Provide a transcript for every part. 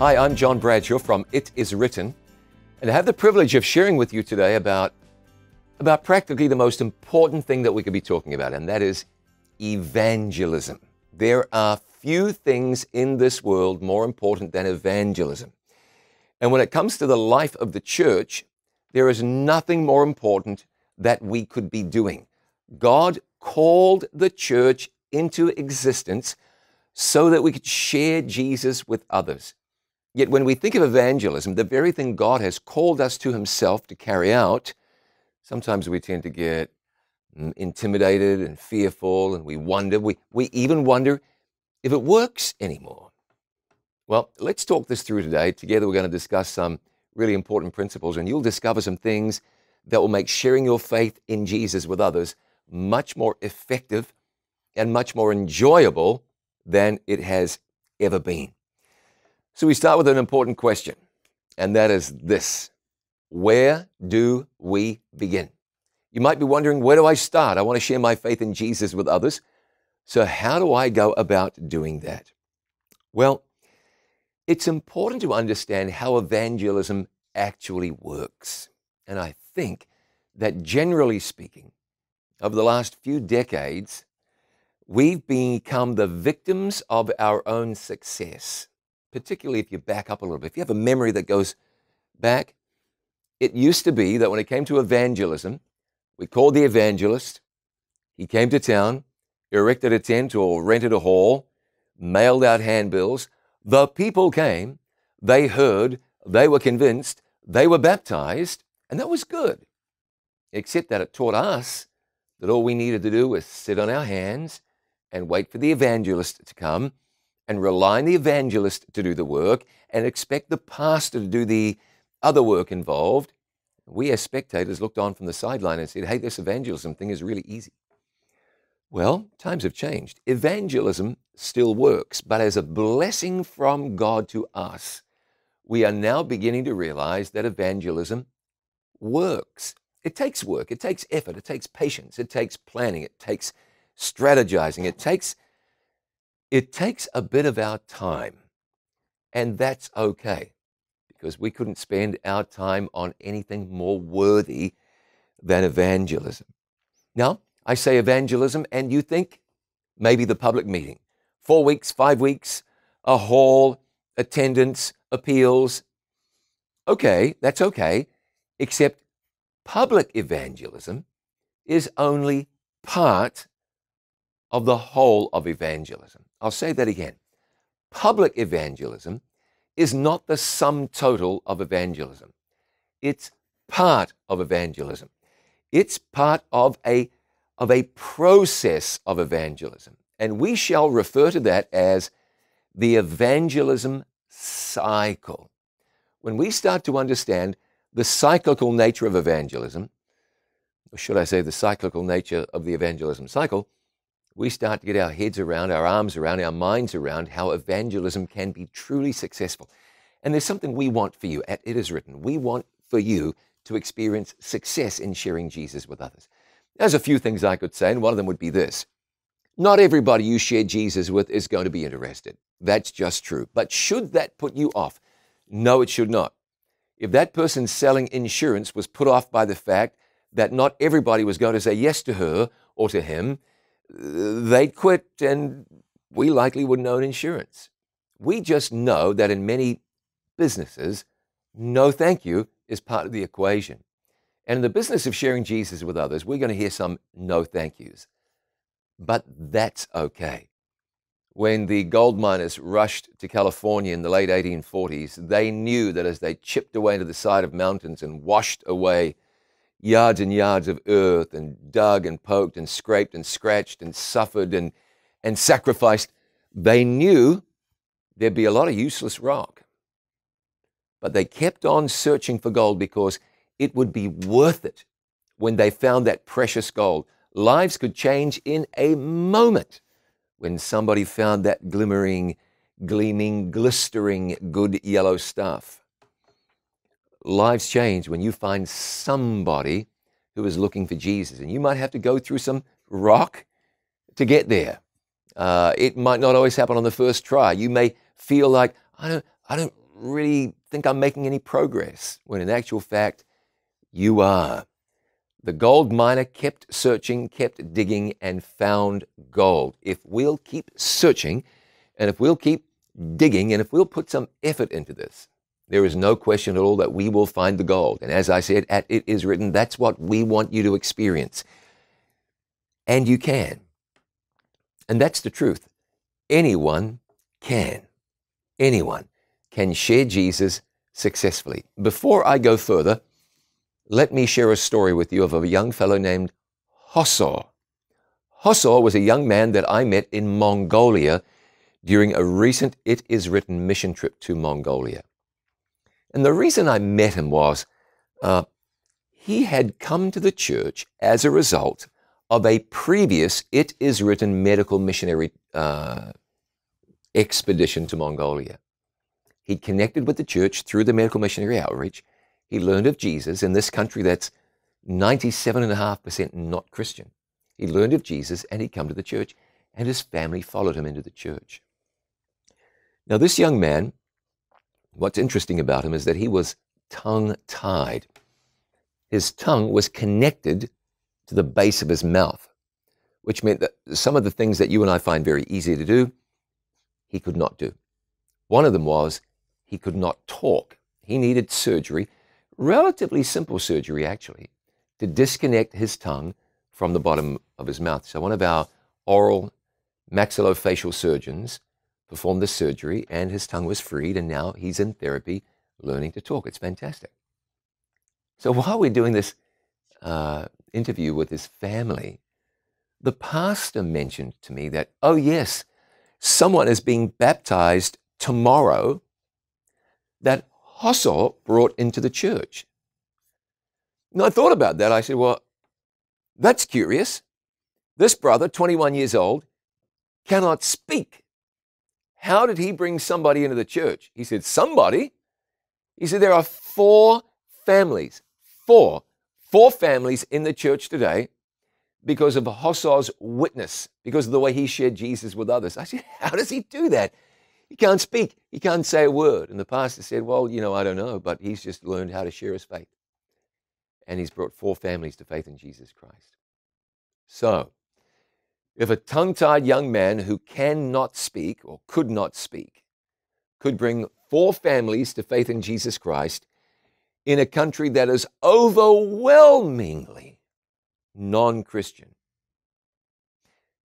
Hi, I'm John Bradshaw from It Is Written, and I have the privilege of sharing with you today about, about practically the most important thing that we could be talking about, and that is evangelism. There are few things in this world more important than evangelism. And when it comes to the life of the church, there is nothing more important that we could be doing. God called the church into existence so that we could share Jesus with others. Yet when we think of evangelism, the very thing God has called us to Himself to carry out, sometimes we tend to get mm, intimidated and fearful, and we wonder, we, we even wonder if it works anymore. Well, let's talk this through today. Together, we're going to discuss some really important principles, and you'll discover some things that will make sharing your faith in Jesus with others much more effective and much more enjoyable than it has ever been. So we start with an important question, and that is this Where do we begin? You might be wondering, where do I start? I want to share my faith in Jesus with others. So, how do I go about doing that? Well, it's important to understand how evangelism actually works. And I think that generally speaking, over the last few decades, we've become the victims of our own success particularly if you back up a little bit, if you have a memory that goes back, it used to be that when it came to evangelism, we called the evangelist, he came to town, erected a tent or rented a hall, mailed out handbills. The people came, they heard, they were convinced, they were baptized, and that was good. Except that it taught us that all we needed to do was sit on our hands and wait for the evangelist to come and rely on the evangelist to do the work and expect the pastor to do the other work involved, we as spectators looked on from the sideline and said, hey, this evangelism thing is really easy. Well, times have changed. Evangelism still works, but as a blessing from God to us, we are now beginning to realize that evangelism works. It takes work, it takes effort, it takes patience, it takes planning, it takes strategizing, it takes it takes a bit of our time, and that's okay because we couldn't spend our time on anything more worthy than evangelism. Now, I say evangelism, and you think maybe the public meeting. Four weeks, five weeks, a hall, attendance, appeals. Okay, that's okay, except public evangelism is only part of the whole of evangelism. I'll say that again. Public evangelism is not the sum total of evangelism. It's part of evangelism. It's part of a, of a process of evangelism. And we shall refer to that as the evangelism cycle. When we start to understand the cyclical nature of evangelism, or should I say the cyclical nature of the evangelism cycle, we start to get our heads around, our arms around, our minds around how evangelism can be truly successful. And there's something we want for you at It Is Written. We want for you to experience success in sharing Jesus with others. There's a few things I could say, and one of them would be this. Not everybody you share Jesus with is going to be interested. That's just true. But should that put you off? No, it should not. If that person selling insurance was put off by the fact that not everybody was going to say yes to her or to him, they'd quit and we likely wouldn't own insurance. We just know that in many businesses, no thank you is part of the equation. And in the business of sharing Jesus with others, we're going to hear some no thank yous. But that's okay. When the gold miners rushed to California in the late 1840s, they knew that as they chipped away into the side of mountains and washed away yards and yards of earth and dug and poked and scraped and scratched and suffered and, and sacrificed, they knew there'd be a lot of useless rock. But they kept on searching for gold because it would be worth it when they found that precious gold. Lives could change in a moment when somebody found that glimmering, gleaming, glistering, good yellow stuff lives change when you find somebody who is looking for Jesus. And you might have to go through some rock to get there. Uh, it might not always happen on the first try. You may feel like, I don't, I don't really think I'm making any progress, when in actual fact, you are. The gold miner kept searching, kept digging, and found gold. If we'll keep searching, and if we'll keep digging, and if we'll put some effort into this, there is no question at all that we will find the gold. And as I said, at It Is Written, that's what we want you to experience. And you can. And that's the truth. Anyone can. Anyone can share Jesus successfully. Before I go further, let me share a story with you of a young fellow named Hossor. Hossor was a young man that I met in Mongolia during a recent It Is Written mission trip to Mongolia. And the reason I met him was uh, he had come to the church as a result of a previous It Is Written medical missionary uh, expedition to Mongolia. He connected with the church through the medical missionary outreach. He learned of Jesus in this country that's 97.5% not Christian. He learned of Jesus and he'd come to the church, and his family followed him into the church. Now, this young man What's interesting about him is that he was tongue tied. His tongue was connected to the base of his mouth, which meant that some of the things that you and I find very easy to do, he could not do. One of them was he could not talk. He needed surgery, relatively simple surgery actually, to disconnect his tongue from the bottom of his mouth. So one of our oral maxillofacial surgeons performed the surgery and his tongue was freed, and now he's in therapy learning to talk. It's fantastic. So while we're doing this uh, interview with his family, the pastor mentioned to me that, oh, yes, someone is being baptized tomorrow that Hossor brought into the church. And I thought about that. I said, well, that's curious. This brother, 21 years old, cannot speak. How did he bring somebody into the church? He said, Somebody. He said, There are four families, four, four families in the church today because of Hossor's witness, because of the way he shared Jesus with others. I said, How does he do that? He can't speak, he can't say a word. And the pastor said, Well, you know, I don't know, but he's just learned how to share his faith. And he's brought four families to faith in Jesus Christ. So, if a tongue tied young man who cannot speak or could not speak could bring four families to faith in Jesus Christ in a country that is overwhelmingly non Christian,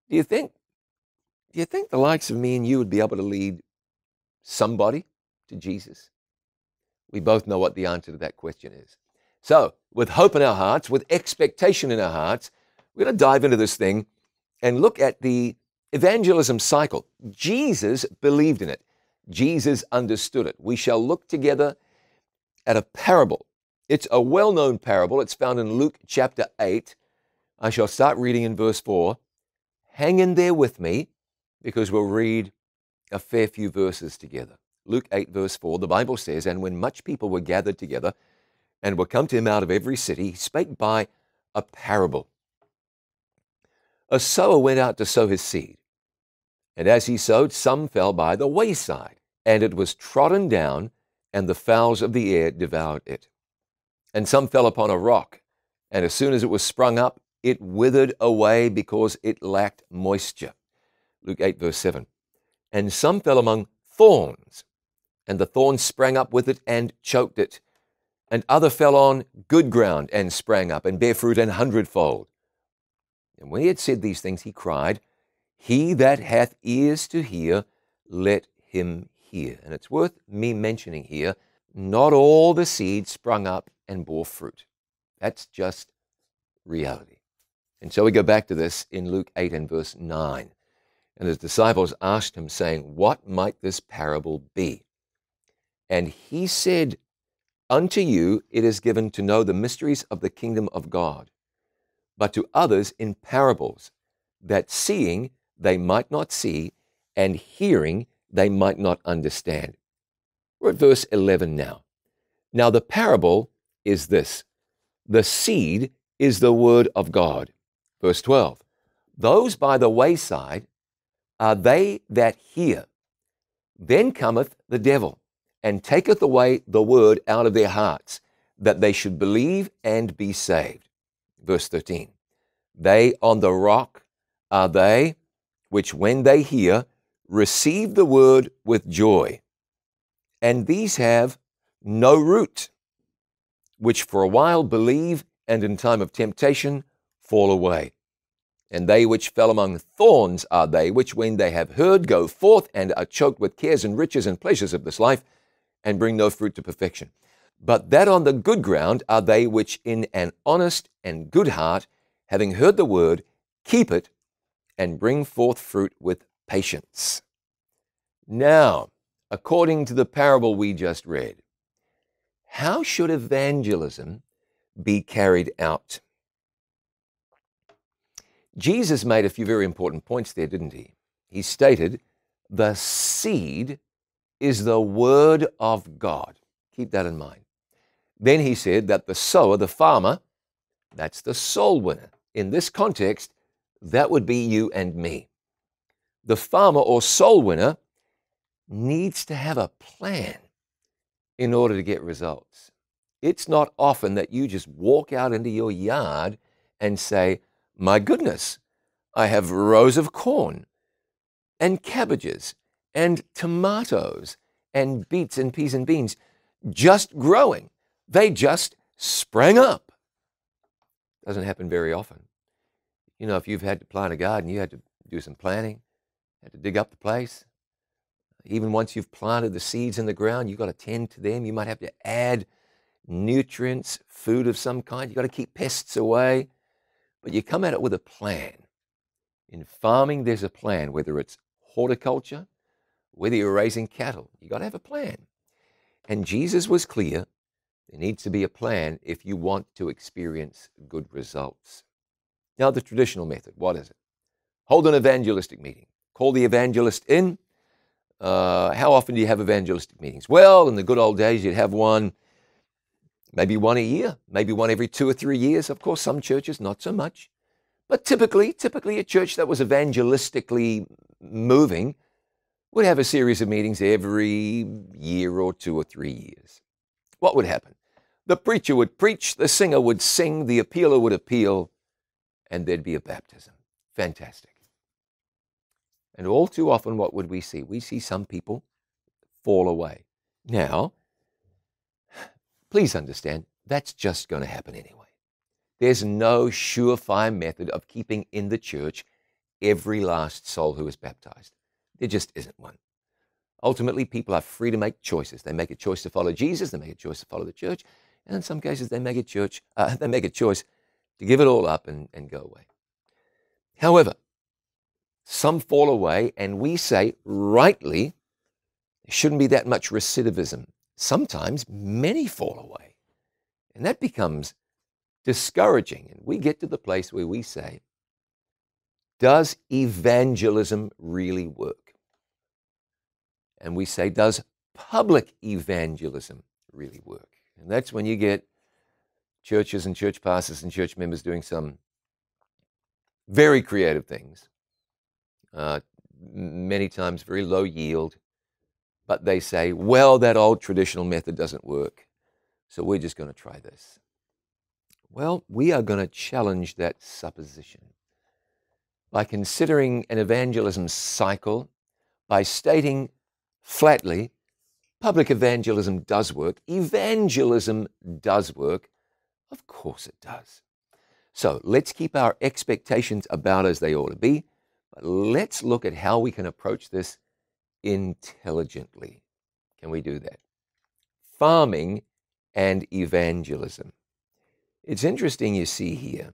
do you think? Do you think the likes of me and you would be able to lead somebody to Jesus? We both know what the answer to that question is. So, with hope in our hearts, with expectation in our hearts, we're going to dive into this thing and look at the evangelism cycle. Jesus believed in it, Jesus understood it. We shall look together at a parable. It's a well known parable. It's found in Luke chapter 8. I shall start reading in verse 4. Hang in there with me because we'll read a fair few verses together. Luke 8, verse 4, the Bible says, And when much people were gathered together and were come to him out of every city, he spake by a parable a sower went out to sow his seed. And as he sowed, some fell by the wayside, and it was trodden down, and the fowls of the air devoured it. And some fell upon a rock, and as soon as it was sprung up, it withered away because it lacked moisture. Luke 8, verse 7. And some fell among thorns, and the thorns sprang up with it and choked it. And other fell on good ground and sprang up and bare fruit an hundredfold. And when he had said these things, he cried, He that hath ears to hear, let him hear. And it's worth me mentioning here not all the seed sprung up and bore fruit. That's just reality. And so we go back to this in Luke 8 and verse 9. And his disciples asked him, saying, What might this parable be? And he said, Unto you it is given to know the mysteries of the kingdom of God but to others in parables, that seeing they might not see, and hearing they might not understand. We're at verse 11 now. Now, the parable is this the seed is the word of God. Verse 12 Those by the wayside are they that hear. Then cometh the devil and taketh away the word out of their hearts, that they should believe and be saved. Verse 13 They on the rock are they which, when they hear, receive the word with joy. And these have no root, which for a while believe and in time of temptation fall away. And they which fell among thorns are they which, when they have heard, go forth and are choked with cares and riches and pleasures of this life, and bring no fruit to perfection. But that on the good ground are they which, in an honest and good heart, having heard the word, keep it and bring forth fruit with patience. Now, according to the parable we just read, how should evangelism be carried out? Jesus made a few very important points there, didn't he? He stated, the seed is the word of God. Keep that in mind. Then he said that the sower, the farmer, that's the soul winner. In this context, that would be you and me. The farmer or soul winner needs to have a plan in order to get results. It's not often that you just walk out into your yard and say, My goodness, I have rows of corn and cabbages and tomatoes and beets and peas and beans just growing. They just sprang up. Doesn't happen very often. You know, if you've had to plant a garden, you had to do some planting, had to dig up the place. Even once you've planted the seeds in the ground, you've got to tend to them. You might have to add nutrients, food of some kind. You've got to keep pests away. But you come at it with a plan. In farming, there's a plan, whether it's horticulture, whether you're raising cattle, you've got to have a plan. And Jesus was clear there needs to be a plan if you want to experience good results. Now, the traditional method, what is it? Hold an evangelistic meeting. Call the evangelist in. Uh, how often do you have evangelistic meetings? Well, in the good old days, you'd have one, maybe one a year, maybe one every two or three years. Of course, some churches, not so much. But typically, typically a church that was evangelistically moving would have a series of meetings every year or two or three years. What would happen? The preacher would preach, the singer would sing, the appealer would appeal, and there'd be a baptism. Fantastic. And all too often, what would we see? We see some people fall away. Now, please understand, that's just going to happen anyway. There's no surefire method of keeping in the church every last soul who is baptized. There just isn't one. Ultimately, people are free to make choices. They make a choice to follow Jesus, they make a choice to follow the church, and in some cases, they make a church, uh, they make a choice to give it all up and, and go away. However, some fall away, and we say rightly, there shouldn't be that much recidivism. Sometimes many fall away, and that becomes discouraging. And we get to the place where we say, Does evangelism really work? And we say, Does public evangelism really work? And that's when you get churches and church pastors and church members doing some very creative things, uh, many times very low yield, but they say, well, that old traditional method doesn't work, so we're just going to try this. Well, we are going to challenge that supposition by considering an evangelism cycle, by stating flatly, public evangelism does work, evangelism does work, of course it does. So let's keep our expectations about as they ought to be, but let's look at how we can approach this intelligently. Can we do that? Farming and evangelism. It's interesting you see here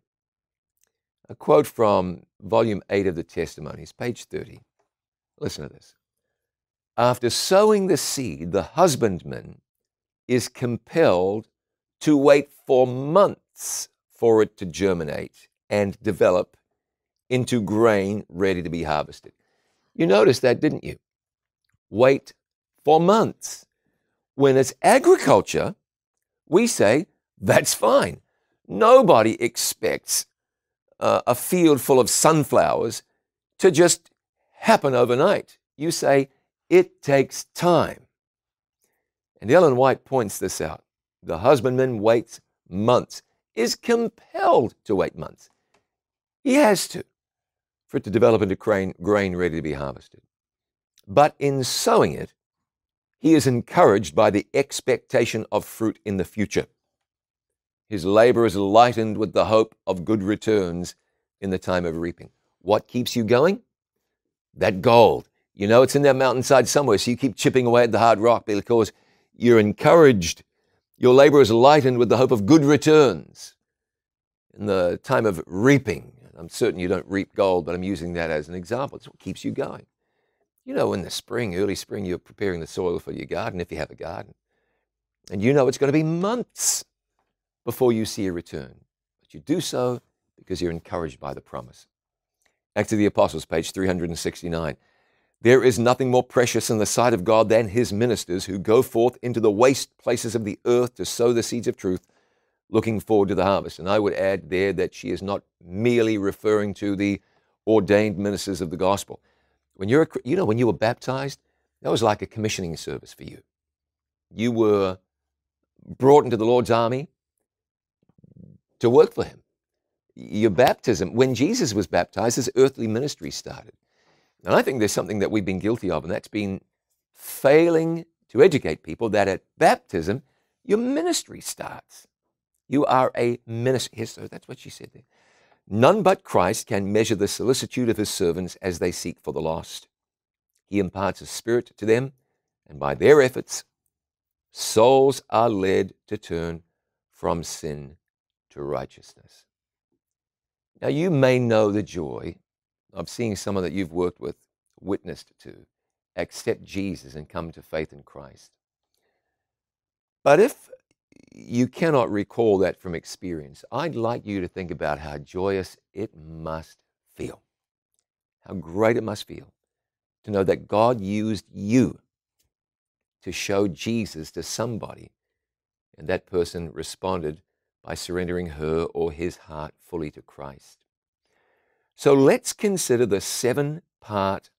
a quote from volume 8 of the Testimonies, page 30. Listen to this. After sowing the seed, the husbandman is compelled to wait for months for it to germinate and develop into grain ready to be harvested. You noticed that, didn't you? Wait for months. When it's agriculture, we say that's fine. Nobody expects uh, a field full of sunflowers to just happen overnight. You say it takes time. And Ellen White points this out. The husbandman waits months, is compelled to wait months. He has to for it to develop into grain, grain ready to be harvested. But in sowing it, he is encouraged by the expectation of fruit in the future. His labor is lightened with the hope of good returns in the time of reaping. What keeps you going? That gold. You know it's in that mountainside somewhere, so you keep chipping away at the hard rock because you're encouraged. Your labor is lightened with the hope of good returns in the time of reaping. I'm certain you don't reap gold, but I'm using that as an example. It's what keeps you going. You know, in the spring, early spring, you're preparing the soil for your garden if you have a garden. And you know it's going to be months before you see a return. But you do so because you're encouraged by the promise. Acts of the Apostles, page 369. There is nothing more precious in the sight of God than his ministers who go forth into the waste places of the earth to sow the seeds of truth, looking forward to the harvest. And I would add there that she is not merely referring to the ordained ministers of the gospel. When you're, a, you know, when you were baptized, that was like a commissioning service for you. You were brought into the Lord's army to work for Him. Your baptism, when Jesus was baptized, his earthly ministry started. And I think there's something that we've been guilty of, and that's been failing to educate people that at baptism, your ministry starts. You are a minister. Yes, so that's what she said there. None but Christ can measure the solicitude of his servants as they seek for the lost. He imparts a spirit to them, and by their efforts, souls are led to turn from sin to righteousness. Now, you may know the joy of seeing someone that you've worked with, witnessed to, accept Jesus and come to faith in Christ. But if you cannot recall that from experience, I'd like you to think about how joyous it must feel, how great it must feel to know that God used you to show Jesus to somebody, and that person responded by surrendering her or his heart fully to Christ. So let's consider the seven part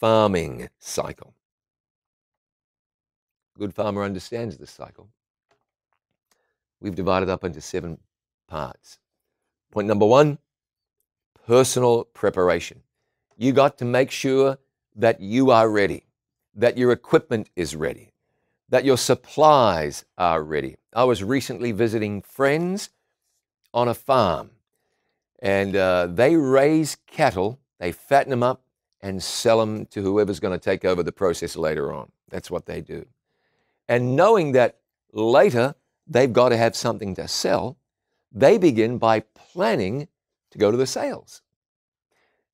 farming cycle. Good farmer understands this cycle. We've divided up into seven parts. Point number one personal preparation. You got to make sure that you are ready, that your equipment is ready, that your supplies are ready. I was recently visiting friends on a farm and uh, they raise cattle, they fatten them up, and sell them to whoever's going to take over the process later on. That's what they do. And knowing that later they've got to have something to sell, they begin by planning to go to the sales.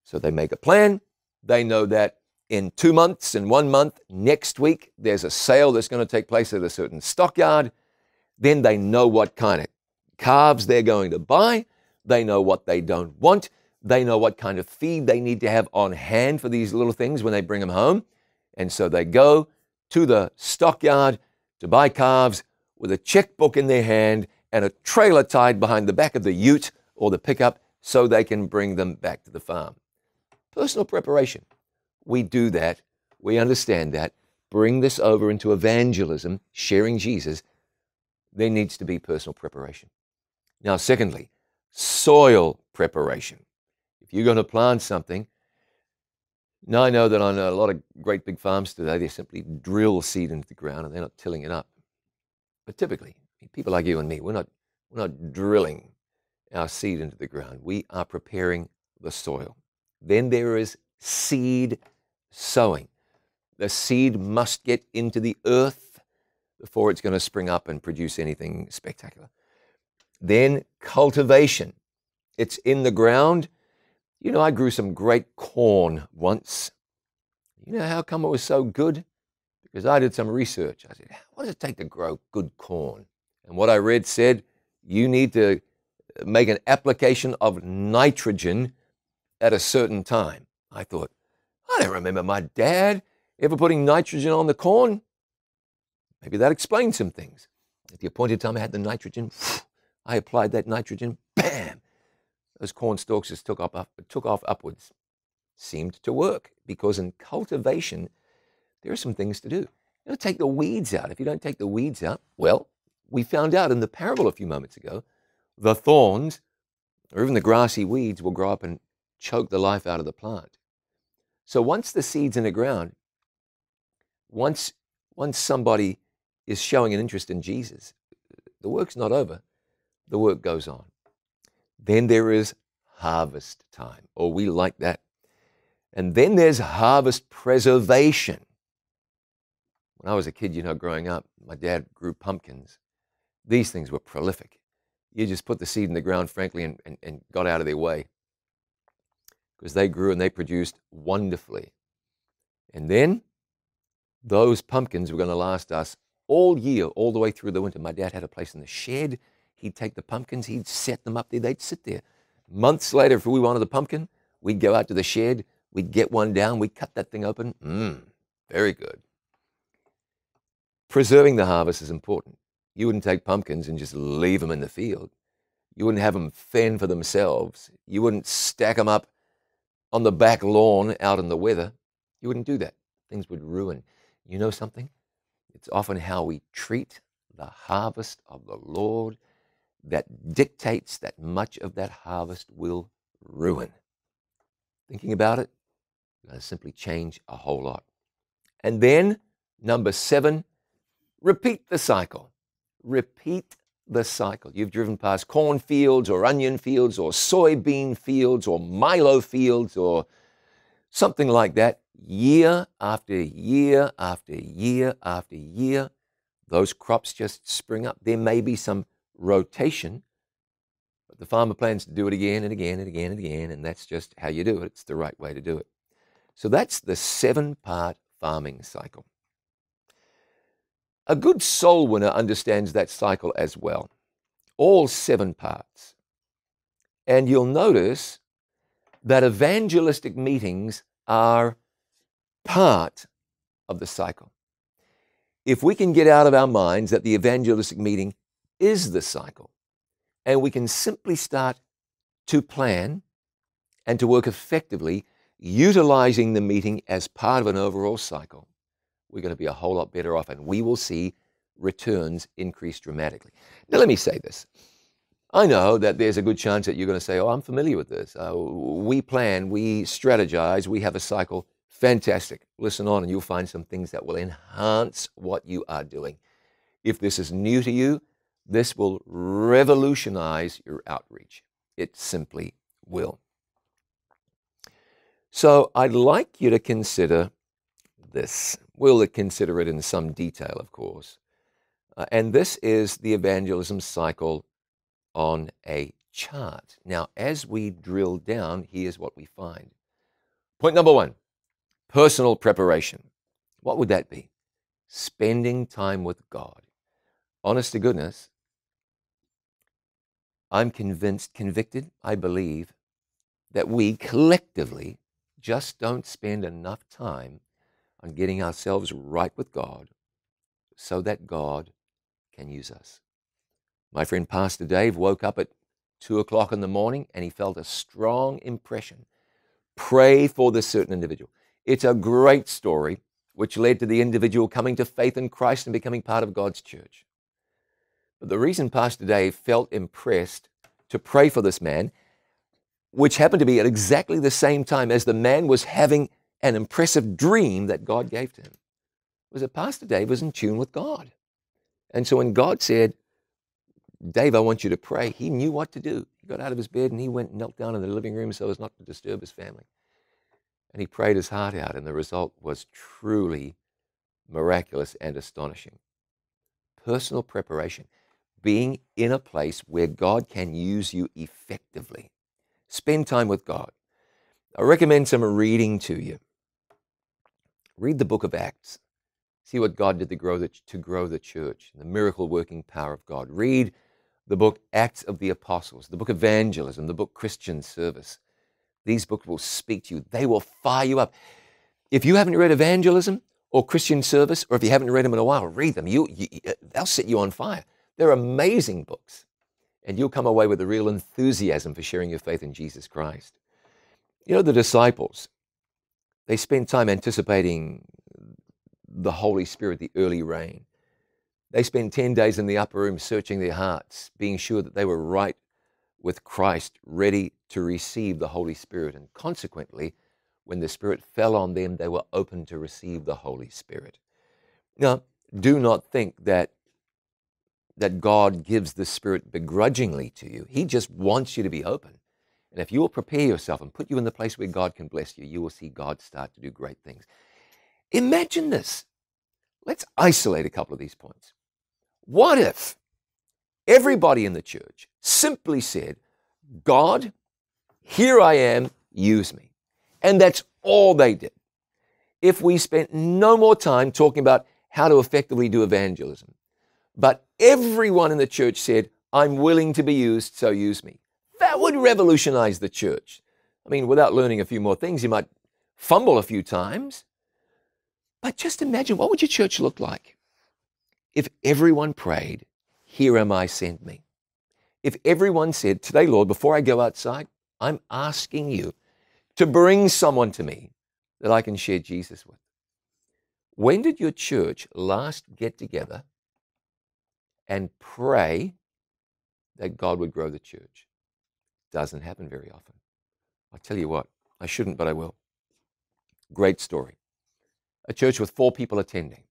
So they make a plan. They know that in two months, in one month, next week, there's a sale that's going to take place at a certain stockyard. Then they know what kind of calves they're going to buy. They know what they don't want. They know what kind of feed they need to have on hand for these little things when they bring them home. And so they go to the stockyard to buy calves with a checkbook in their hand and a trailer tied behind the back of the ute or the pickup so they can bring them back to the farm. Personal preparation. We do that. We understand that. Bring this over into evangelism, sharing Jesus. There needs to be personal preparation. Now, secondly, soil preparation. If you're going to plant something, now I know that on a lot of great big farms today, they simply drill seed into the ground and they're not tilling it up. But typically, people like you and me, we're not, we're not drilling our seed into the ground. We are preparing the soil. Then there is seed sowing. The seed must get into the earth before it's going to spring up and produce anything spectacular. Then cultivation. It's in the ground. You know, I grew some great corn once. You know how come it was so good? Because I did some research. I said, what does it take to grow good corn? And what I read said, you need to make an application of nitrogen at a certain time. I thought, I don't remember my dad ever putting nitrogen on the corn. Maybe that explains some things. At the appointed time, I had the nitrogen. I applied that nitrogen, bam! Those corn stalks just took, up, took off upwards. Seemed to work because in cultivation, there are some things to do. You know, take the weeds out. If you don't take the weeds out, well, we found out in the parable a few moments ago, the thorns or even the grassy weeds will grow up and choke the life out of the plant. So once the seed's in the ground, once once somebody is showing an interest in Jesus, the work's not over. The work goes on. Then there is harvest time, or we like that. And then there's harvest preservation. When I was a kid, you know, growing up, my dad grew pumpkins. These things were prolific. You just put the seed in the ground, frankly, and, and, and got out of their way because they grew and they produced wonderfully. And then those pumpkins were going to last us all year, all the way through the winter. My dad had a place in the shed. He'd take the pumpkins, he'd set them up there, they'd sit there. Months later, if we wanted a pumpkin, we'd go out to the shed, we'd get one down, we'd cut that thing open. Mmm, very good. Preserving the harvest is important. You wouldn't take pumpkins and just leave them in the field. You wouldn't have them fend for themselves. You wouldn't stack them up on the back lawn out in the weather. You wouldn't do that. Things would ruin. You know something? It's often how we treat the harvest of the Lord that dictates that much of that harvest will ruin. Thinking about it, going to simply change a whole lot. And then, number seven, Repeat the cycle. Repeat the cycle. You've driven past cornfields or onion fields or soybean fields or milo fields or something like that, year after year after year after year. Those crops just spring up. There may be some rotation, but the farmer plans to do it again and again and again and again, and that's just how you do it. It's the right way to do it. So that's the seven part farming cycle. A good soul winner understands that cycle as well, all seven parts. And you'll notice that evangelistic meetings are part of the cycle. If we can get out of our minds that the evangelistic meeting is the cycle, and we can simply start to plan and to work effectively, utilizing the meeting as part of an overall cycle, we're going to be a whole lot better off and we will see returns increase dramatically. Now, let me say this. I know that there's a good chance that you're going to say, Oh, I'm familiar with this. Uh, we plan, we strategize, we have a cycle. Fantastic. Listen on, and you'll find some things that will enhance what you are doing. If this is new to you, this will revolutionize your outreach. It simply will. So I'd like you to consider this. We'll consider it in some detail, of course. Uh, and this is the evangelism cycle on a chart. Now, as we drill down, here's what we find. Point number one personal preparation. What would that be? Spending time with God. Honest to goodness, I'm convinced, convicted, I believe that we collectively just don't spend enough time on getting ourselves right with God so that God can use us. My friend Pastor Dave woke up at two o'clock in the morning and he felt a strong impression. Pray for this certain individual. It's a great story which led to the individual coming to faith in Christ and becoming part of God's church. But the reason Pastor Dave felt impressed to pray for this man, which happened to be at exactly the same time as the man was having an impressive dream that God gave to him was that Pastor Dave was in tune with God. And so when God said, Dave, I want you to pray, he knew what to do. He got out of his bed and he went and knelt down in the living room so as not to disturb his family. And he prayed his heart out, and the result was truly miraculous and astonishing. Personal preparation, being in a place where God can use you effectively. Spend time with God. I recommend some reading to you. Read the book of Acts. See what God did to grow the, to grow the church, the miracle working power of God. Read the book Acts of the Apostles, the book Evangelism, the book Christian Service. These books will speak to you. They will fire you up. If you haven't read Evangelism or Christian Service, or if you haven't read them in a while, read them. You, you, they'll set you on fire. They're amazing books. And you'll come away with a real enthusiasm for sharing your faith in Jesus Christ. You know, the disciples, they spent time anticipating the Holy Spirit, the early rain. They spent 10 days in the upper room searching their hearts, being sure that they were right with Christ, ready to receive the Holy Spirit. And consequently, when the Spirit fell on them, they were open to receive the Holy Spirit. Now, do not think that, that God gives the Spirit begrudgingly to you. He just wants you to be open. And if you will prepare yourself and put you in the place where God can bless you, you will see God start to do great things. Imagine this. Let's isolate a couple of these points. What if everybody in the church simply said, God, here I am, use me. And that's all they did. If we spent no more time talking about how to effectively do evangelism, but everyone in the church said, I'm willing to be used, so use me. That would revolutionize the church. I mean, without learning a few more things, you might fumble a few times. But just imagine what would your church look like if everyone prayed, Here am I, send me. If everyone said, Today, Lord, before I go outside, I'm asking you to bring someone to me that I can share Jesus with. When did your church last get together and pray that God would grow the church? Doesn't happen very often. I tell you what, I shouldn't, but I will. Great story. A church with four people attending.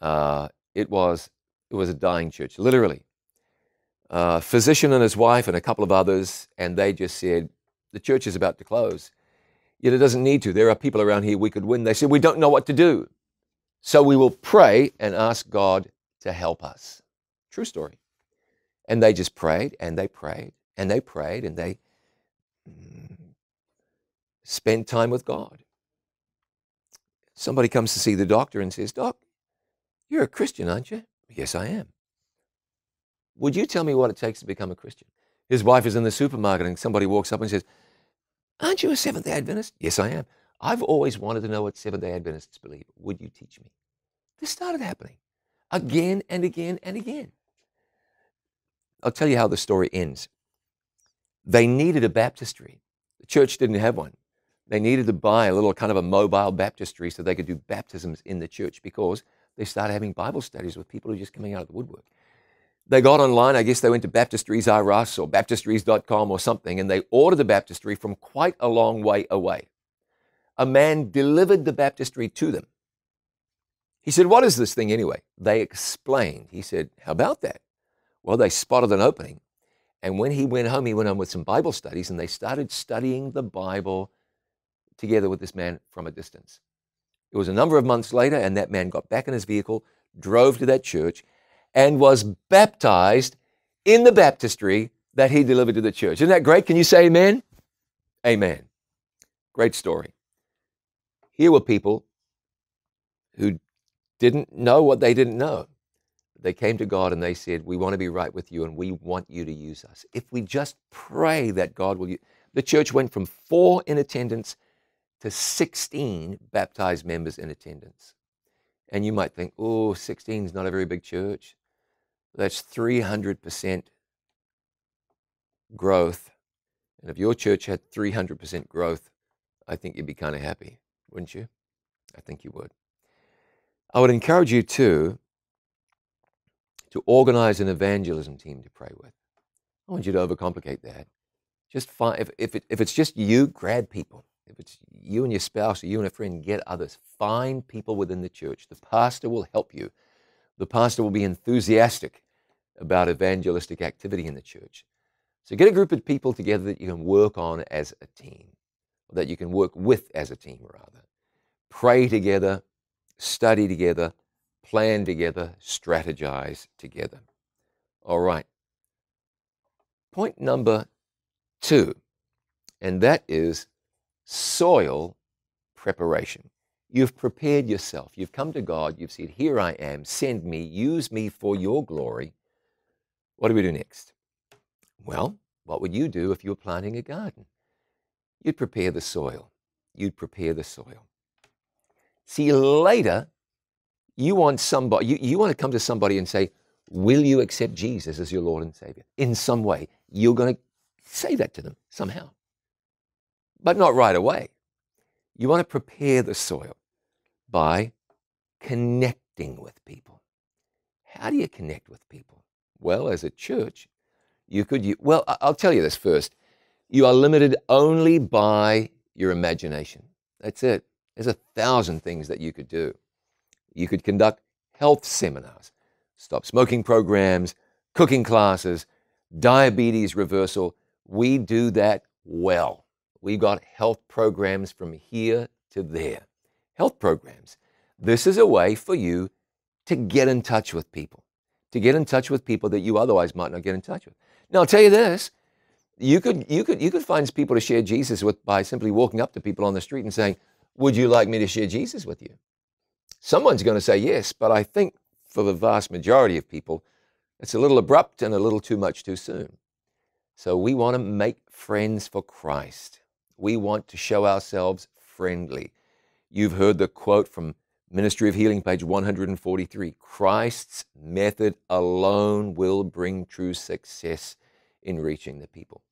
Uh, it was it was a dying church, literally. A physician and his wife and a couple of others, and they just said, the church is about to close. Yet it doesn't need to. There are people around here we could win. They said, We don't know what to do. So we will pray and ask God to help us. True story. And they just prayed and they prayed and they prayed and they mm, spent time with God. Somebody comes to see the doctor and says, Doc, you're a Christian, aren't you? Yes, I am. Would you tell me what it takes to become a Christian? His wife is in the supermarket and somebody walks up and says, Aren't you a Seventh day Adventist? Yes, I am. I've always wanted to know what Seventh day Adventists believe. Would you teach me? This started happening again and again and again. I'll tell you how the story ends. They needed a baptistry. The church didn't have one. They needed to buy a little kind of a mobile baptistry so they could do baptisms in the church because they started having Bible studies with people who were just coming out of the woodwork they got online, I guess they went to Baptistries R Us or baptistries.com or something, and they ordered the baptistry from quite a long way away. A man delivered the baptistry to them. He said, What is this thing anyway? They explained. He said, How about that? Well, they spotted an opening. And when he went home, he went on with some Bible studies, and they started studying the Bible together with this man from a distance. It was a number of months later, and that man got back in his vehicle, drove to that church, and was baptized in the baptistry that he delivered to the church. Isn't that great? Can you say amen? Amen. Great story. Here were people who didn't know what they didn't know. They came to God and they said, We want to be right with you and we want you to use us. If we just pray that God will use. The church went from four in attendance to 16 baptized members in attendance. And you might think, oh, 16 is not a very big church. That's 300% growth. And if your church had 300% growth, I think you'd be kind of happy, wouldn't you? I think you would. I would encourage you too to organize an evangelism team to pray with. I want you to overcomplicate that. Just find, if, if, it, if it's just you, grab people. If it's you and your spouse or you and a friend, get others. Find people within the church. The pastor will help you. The pastor will be enthusiastic about evangelistic activity in the church. So get a group of people together that you can work on as a team, that you can work with as a team, rather. Pray together, study together, plan together, strategize together. All right. Point number two, and that is soil preparation. You've prepared yourself. You've come to God. You've said, Here I am. Send me. Use me for your glory. What do we do next? Well, what would you do if you were planting a garden? You'd prepare the soil. You'd prepare the soil. See, later, you want somebody, you, you want to come to somebody and say, Will you accept Jesus as your Lord and Savior? In some way, you're going to say that to them somehow, but not right away. You want to prepare the soil by connecting with people. How do you connect with people? Well, as a church, you could, you, well, I'll tell you this first. You are limited only by your imagination. That's it. There's a thousand things that you could do. You could conduct health seminars, stop smoking programs, cooking classes, diabetes reversal. We do that well. We've got health programs from here to there. Health programs. This is a way for you to get in touch with people, to get in touch with people that you otherwise might not get in touch with. Now, I'll tell you this you could, you could, you could find people to share Jesus with by simply walking up to people on the street and saying, Would you like me to share Jesus with you? Someone's going to say yes, but I think for the vast majority of people, it's a little abrupt and a little too much too soon. So we want to make friends for Christ. We want to show ourselves friendly. You've heard the quote from Ministry of Healing, page 143 Christ's method alone will bring true success in reaching the people.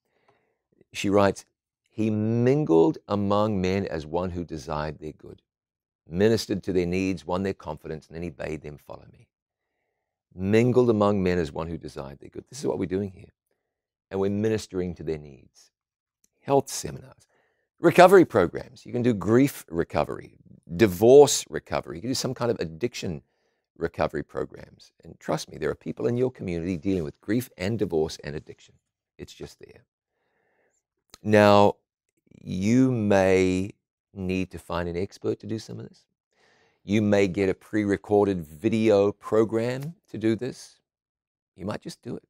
She writes, He mingled among men as one who desired their good, ministered to their needs, won their confidence, and then he bade them follow me. Mingled among men as one who desired their good. This is what we're doing here. And we're ministering to their needs. Health seminars, recovery programs. You can do grief recovery, divorce recovery. You can do some kind of addiction recovery programs. And trust me, there are people in your community dealing with grief and divorce and addiction. It's just there. Now, you may need to find an expert to do some of this. You may get a pre recorded video program to do this. You might just do it.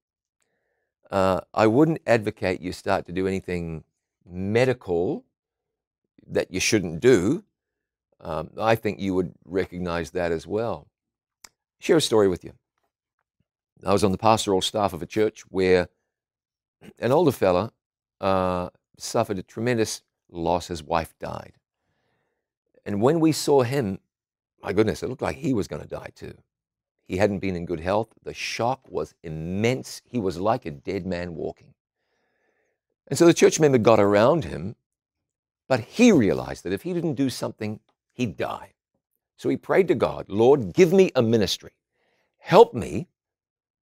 Uh, I wouldn't advocate you start to do anything medical that you shouldn't do. Um, I think you would recognize that as well. Share a story with you. I was on the pastoral staff of a church where an older fella uh, suffered a tremendous loss. His wife died. And when we saw him, my goodness, it looked like he was going to die too. He hadn't been in good health. The shock was immense. He was like a dead man walking. And so the church member got around him, but he realized that if he didn't do something, he'd die. So he prayed to God, Lord, give me a ministry. Help me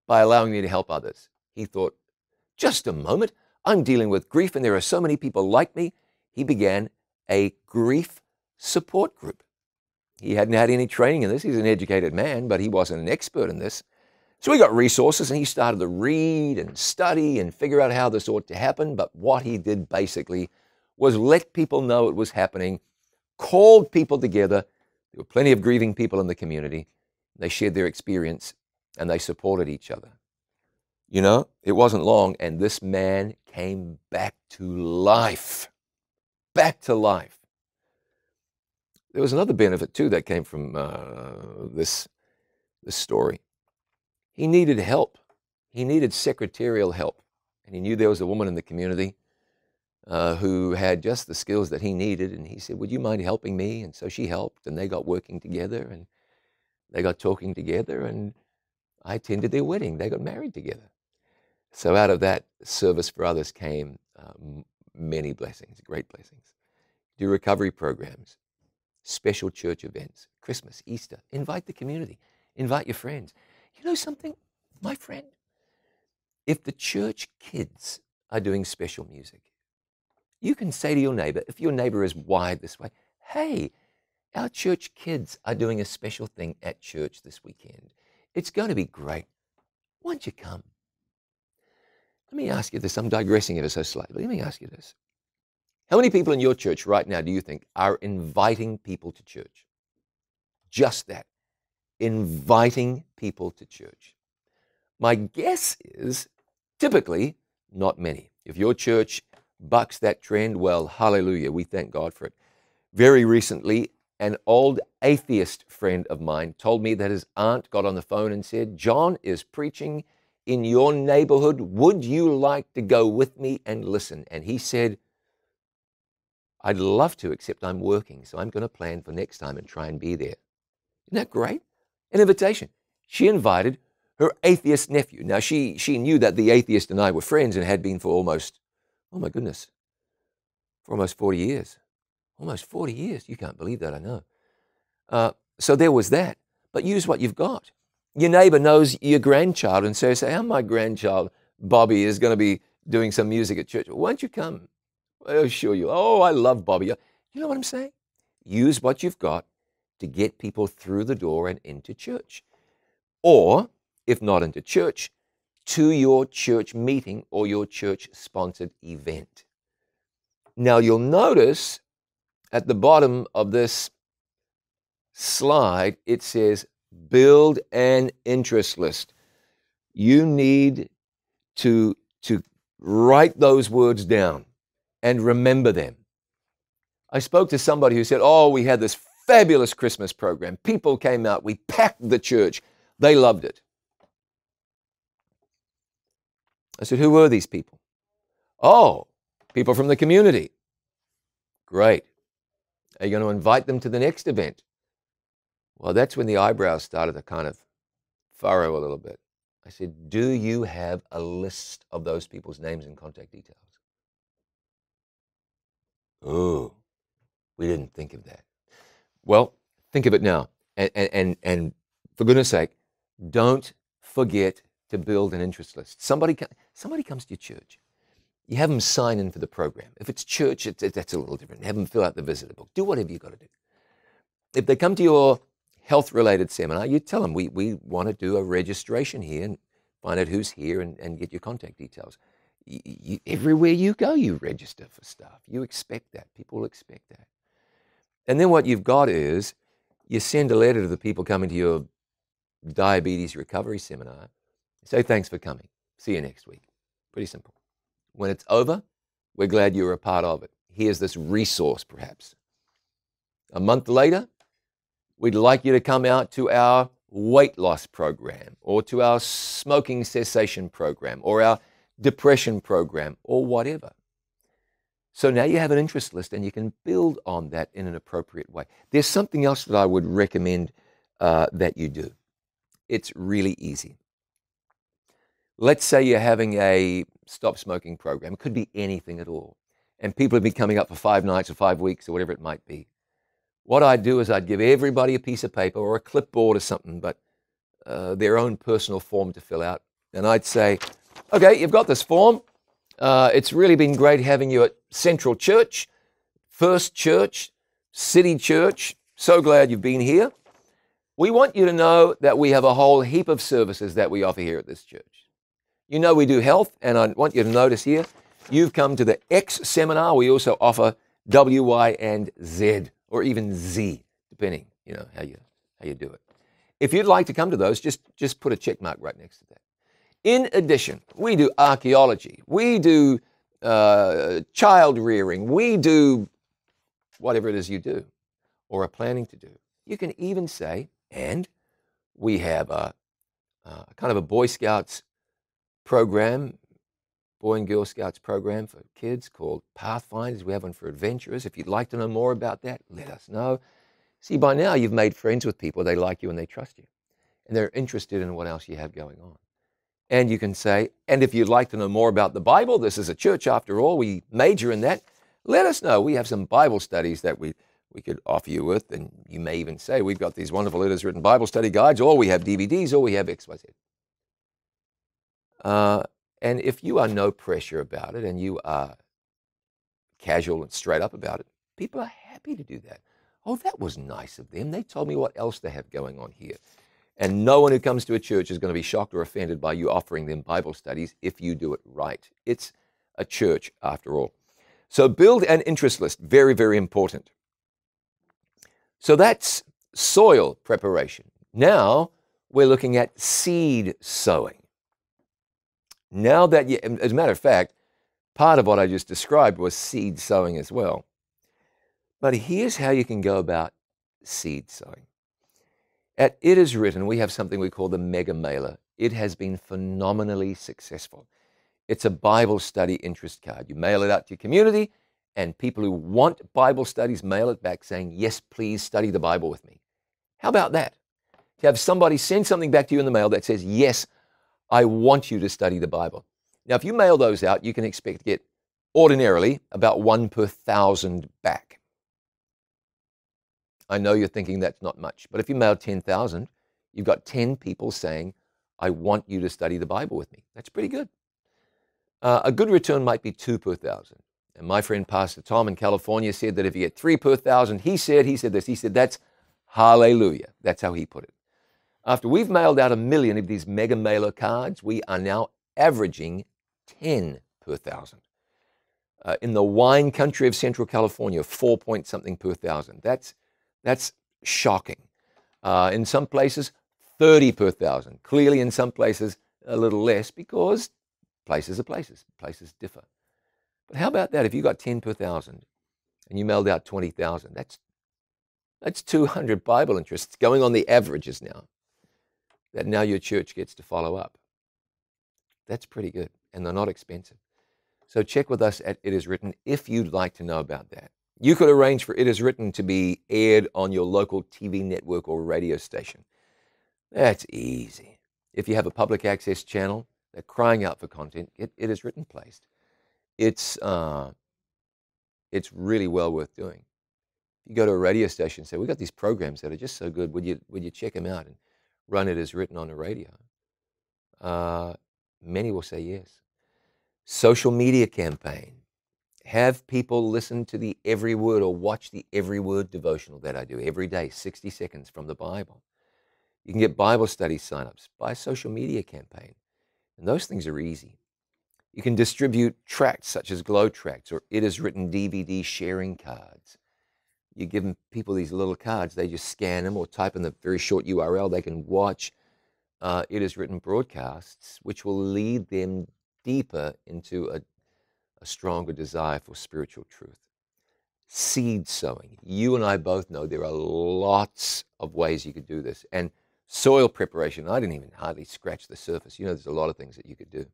by allowing me to help others. He thought, just a moment. I'm dealing with grief, and there are so many people like me. He began a grief support group. He hadn't had any training in this. He's an educated man, but he wasn't an expert in this. So he got resources and he started to read and study and figure out how this ought to happen. But what he did basically was let people know it was happening, called people together. There were plenty of grieving people in the community. They shared their experience and they supported each other. You know, it wasn't long, and this man came back to life. Back to life. There was another benefit, too, that came from uh, this, this story. He needed help. He needed secretarial help. And he knew there was a woman in the community uh, who had just the skills that he needed. And he said, Would you mind helping me? And so she helped, and they got working together, and they got talking together, and I attended their wedding. They got married together. So out of that service for others came uh, many blessings, great blessings. Do recovery programs, special church events, Christmas, Easter. Invite the community, invite your friends. You know something, my friend? If the church kids are doing special music, you can say to your neighbor, if your neighbor is wired this way, hey, our church kids are doing a special thing at church this weekend. It's going to be great. Why don't you come? Let me ask you this. I'm digressing ever so slightly. Let me ask you this. How many people in your church right now do you think are inviting people to church? Just that. Inviting people to church. My guess is typically not many. If your church bucks that trend, well, hallelujah. We thank God for it. Very recently, an old atheist friend of mine told me that his aunt got on the phone and said, John is preaching in your neighborhood. Would you like to go with me and listen? And he said, I'd love to, except I'm working, so I'm going to plan for next time and try and be there. Isn't that great? An invitation. She invited her atheist nephew. Now, she, she knew that the atheist and I were friends and had been for almost, oh my goodness, for almost 40 years. Almost 40 years. You can't believe that, I know. Uh, so there was that. but use what you've got. Your neighbor knows your grandchild and so says, Hey, oh, my grandchild, Bobby, is going to be doing some music at church. Why don't you come? Oh, I'll show you. Oh, I love Bobby. You know what I'm saying? Use what you've got to get people through the door and into church. Or, if not into church, to your church meeting or your church sponsored event. Now, you'll notice at the bottom of this slide, it says build an interest list. You need to, to write those words down and remember them. I spoke to somebody who said, Oh, we had this fabulous Christmas program. People came out, we packed the church, they loved it. I said, Who were these people? Oh, people from the community. Great. Are you going to invite them to the next event? Well, that's when the eyebrows started to kind of furrow a little bit. I said, Do you have a list of those people's names and contact details? Oh, we didn't think of that. Well, think of it now. And, and, and for goodness sake, don't forget to build an interest list. Somebody, somebody comes to your church. You have them sign in for the program. If it's church, it, it, that's a little different. Have them fill out the visitor book. Do whatever you've got to do. If they come to your health related seminar, you tell them we, we want to do a registration here and find out who's here and, and get your contact details. You, you, everywhere you go, you register for stuff. You expect that. People expect that. And then what you've got is you send a letter to the people coming to your diabetes recovery seminar. Say thanks for coming. See you next week. Pretty simple. When it's over, we're glad you were a part of it. Here's this resource, perhaps. A month later, we'd like you to come out to our weight loss program or to our smoking cessation program or our depression program or whatever. So now you have an interest list and you can build on that in an appropriate way. There's something else that I would recommend uh, that you do. It's really easy. Let's say you're having a stop smoking program. It could be anything at all. And people have been coming up for five nights or five weeks or whatever it might be. What I'd do is I'd give everybody a piece of paper or a clipboard or something, but uh, their own personal form to fill out. And I'd say, okay, you've got this form. Uh, it's really been great having you at Central Church, First Church, City Church. So glad you've been here. We want you to know that we have a whole heap of services that we offer here at this church. You know we do health, and I want you to notice here, you've come to the X seminar. We also offer W, Y, and Z, or even Z, depending, you know, how you how you do it. If you'd like to come to those, just just put a check mark right next to that. In addition, we do archaeology, we do uh, child rearing, we do whatever it is you do or are planning to do. You can even say, and we have a, a kind of a Boy Scouts program, Boy and Girl Scouts program for kids called Pathfinders. We have one for adventurers. If you'd like to know more about that, let us know. See, by now you've made friends with people. They like you and they trust you. And they're interested in what else you have going on. And you can say, and if you'd like to know more about the Bible, this is a church after all, we major in that, let us know. We have some Bible studies that we, we could offer you with. And you may even say, we've got these wonderful letters written Bible study guides, or we have DVDs, or we have XYZ. Uh, and if you are no pressure about it and you are casual and straight up about it, people are happy to do that. Oh, that was nice of them. They told me what else they have going on here. And no one who comes to a church is going to be shocked or offended by you offering them Bible studies if you do it right. It's a church after all. So build an interest list, very, very important. So that's soil preparation. Now we're looking at seed sowing. Now that you, as a matter of fact, part of what I just described was seed sowing as well. But here's how you can go about seed sowing. At It Is Written, we have something we call the Mega Mailer. It has been phenomenally successful. It's a Bible study interest card. You mail it out to your community, and people who want Bible studies mail it back saying, Yes, please study the Bible with me. How about that? To have somebody send something back to you in the mail that says, Yes, I want you to study the Bible. Now, if you mail those out, you can expect to get ordinarily about one per thousand back. I know you're thinking that's not much, but if you mail 10,000, you've got 10 people saying, I want you to study the Bible with me. That's pretty good. Uh, a good return might be two per thousand. And my friend Pastor Tom in California said that if you get three per thousand, he said, he said this, he said, that's hallelujah. That's how he put it. After we've mailed out a million of these mega mailer cards, we are now averaging 10 per thousand. Uh, in the wine country of Central California, four point something per thousand. That's, that's shocking. Uh, in some places, 30 per thousand. Clearly, in some places, a little less because places are places, places differ. But how about that? If you got 10 per thousand and you mailed out 20,000, that's, that's 200 Bible interests going on the averages now that now your church gets to follow up. That's pretty good, and they're not expensive. So check with us at It Is Written if you'd like to know about that. You could arrange for It Is Written to be aired on your local TV network or radio station. That's easy. If you have a public access channel, they're crying out for content, get It Is Written placed. It's, uh, it's really well worth doing. If you go to a radio station and say, we've got these programs that are just so good, would you, would you check them out and run It Is Written on the radio? Uh, many will say yes. Social media campaign. Have people listen to the every word or watch the every word devotional that I do every day, 60 seconds from the Bible. You can get Bible study signups by social media campaign. And those things are easy. You can distribute tracts such as Glow Tracts or It Is Written DVD sharing cards. You give them, people these little cards, they just scan them or type in the very short URL. They can watch uh, It Is Written broadcasts, which will lead them deeper into a, a stronger desire for spiritual truth. Seed sowing. You and I both know there are lots of ways you could do this. And Soil preparation, I didn't even hardly scratch the surface. You know, there's a lot of things that you could do.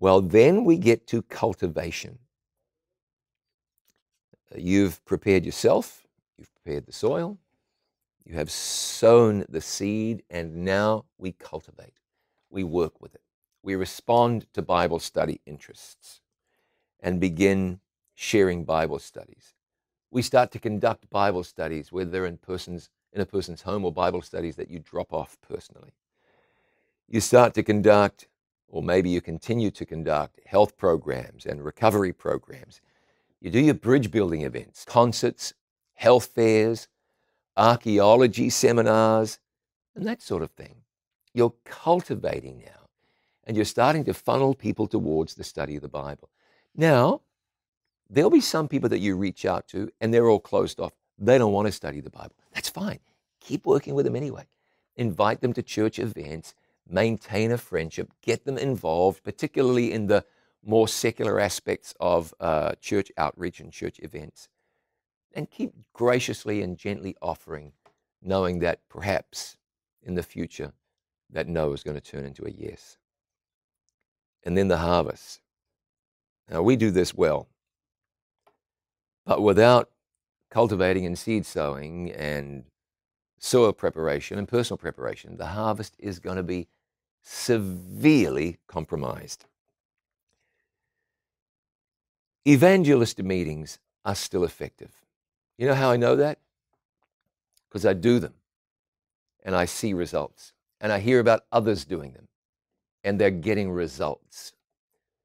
Well, then we get to cultivation. You've prepared yourself, you've prepared the soil, you have sown the seed, and now we cultivate. We work with it. We respond to Bible study interests and begin sharing Bible studies. We start to conduct Bible studies, whether in persons in a person's home or Bible studies that you drop off personally. You start to conduct, or maybe you continue to conduct, health programs and recovery programs. You do your bridge building events, concerts, health fairs, archaeology seminars, and that sort of thing. You're cultivating now, and you're starting to funnel people towards the study of the Bible. Now, there'll be some people that you reach out to, and they're all closed off. They don't want to study the Bible. That's fine. Keep working with them anyway. Invite them to church events, maintain a friendship, get them involved, particularly in the more secular aspects of uh, church outreach and church events. And keep graciously and gently offering, knowing that perhaps in the future that no is going to turn into a yes. And then the harvest. Now, we do this well, but without cultivating and seed sowing and soil preparation and personal preparation, the harvest is going to be severely compromised. Evangelist meetings are still effective. You know how I know that? Because I do them and I see results and I hear about others doing them and they're getting results.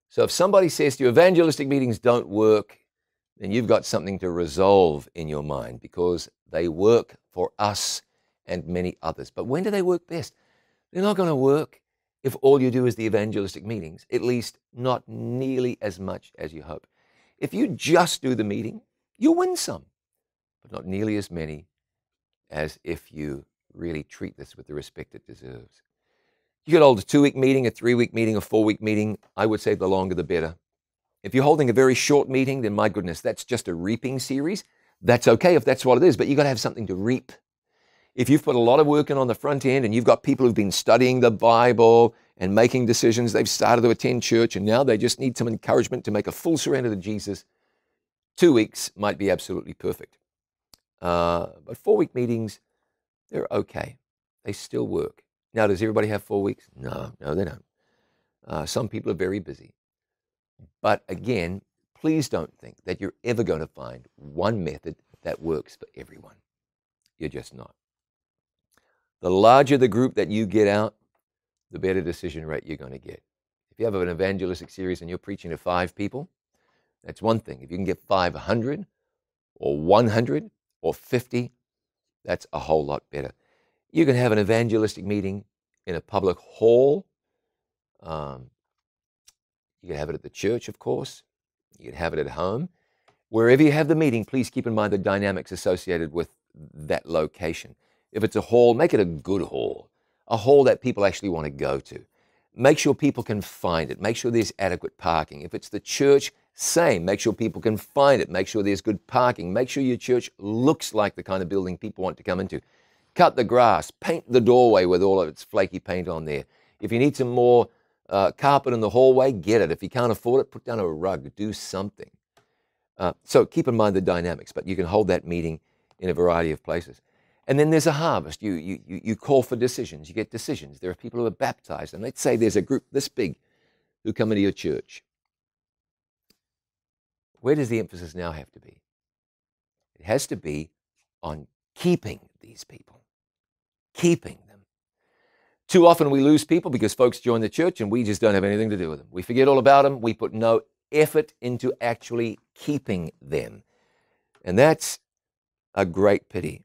So if somebody says to you, evangelistic meetings don't work, then you've got something to resolve in your mind because they work for us and many others. But when do they work best? They're not going to work if all you do is the evangelistic meetings, at least not nearly as much as you hope. If you just do the meeting, you'll win some, but not nearly as many as if you really treat this with the respect it deserves. You could hold a two week meeting, a three week meeting, a four week meeting. I would say the longer the better. If you're holding a very short meeting, then my goodness, that's just a reaping series. That's okay if that's what it is, but you've got to have something to reap. If you've put a lot of work in on the front end and you've got people who've been studying the Bible and making decisions, they've started to attend church and now they just need some encouragement to make a full surrender to Jesus, two weeks might be absolutely perfect. Uh, but four week meetings, they're okay. They still work. Now, does everybody have four weeks? No, no, they don't. Uh, some people are very busy. But again, please don't think that you're ever going to find one method that works for everyone. You're just not. The larger the group that you get out, the better decision rate you're going to get. If you have an evangelistic series and you're preaching to five people, that's one thing. If you can get 500 or 100 or 50, that's a whole lot better. You can have an evangelistic meeting in a public hall. Um, you can have it at the church, of course. You can have it at home. Wherever you have the meeting, please keep in mind the dynamics associated with that location. If it's a hall, make it a good hall, a hall that people actually want to go to. Make sure people can find it. Make sure there's adequate parking. If it's the church, same. Make sure people can find it. Make sure there's good parking. Make sure your church looks like the kind of building people want to come into. Cut the grass. Paint the doorway with all of its flaky paint on there. If you need some more uh, carpet in the hallway, get it. If you can't afford it, put down a rug. Do something. Uh, so keep in mind the dynamics, but you can hold that meeting in a variety of places. And then there's a harvest. You, you, you call for decisions. You get decisions. There are people who are baptized. And let's say there's a group this big who come into your church. Where does the emphasis now have to be? It has to be on keeping these people, keeping them. Too often we lose people because folks join the church and we just don't have anything to do with them. We forget all about them. We put no effort into actually keeping them. And that's a great pity.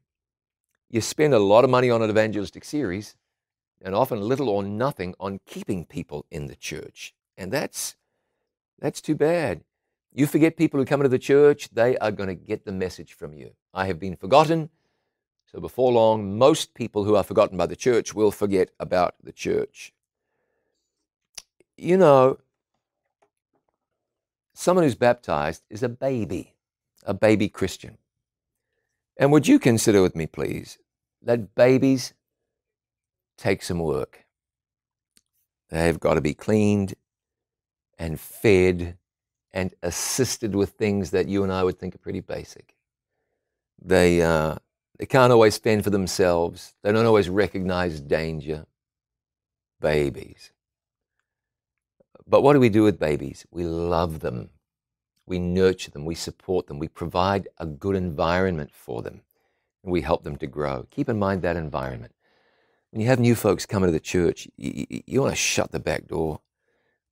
You spend a lot of money on an evangelistic series and often little or nothing on keeping people in the church. And that's that's too bad. You forget people who come into the church, they are going to get the message from you. I have been forgotten. So before long, most people who are forgotten by the church will forget about the church. You know, someone who's baptized is a baby, a baby Christian. And would you consider with me, please, that babies take some work? They've got to be cleaned and fed and assisted with things that you and I would think are pretty basic. They, uh, they can't always fend for themselves, they don't always recognize danger. Babies. But what do we do with babies? We love them we nurture them, we support them, we provide a good environment for them, and we help them to grow. Keep in mind that environment. When you have new folks coming to the church, you, you, you want to shut the back door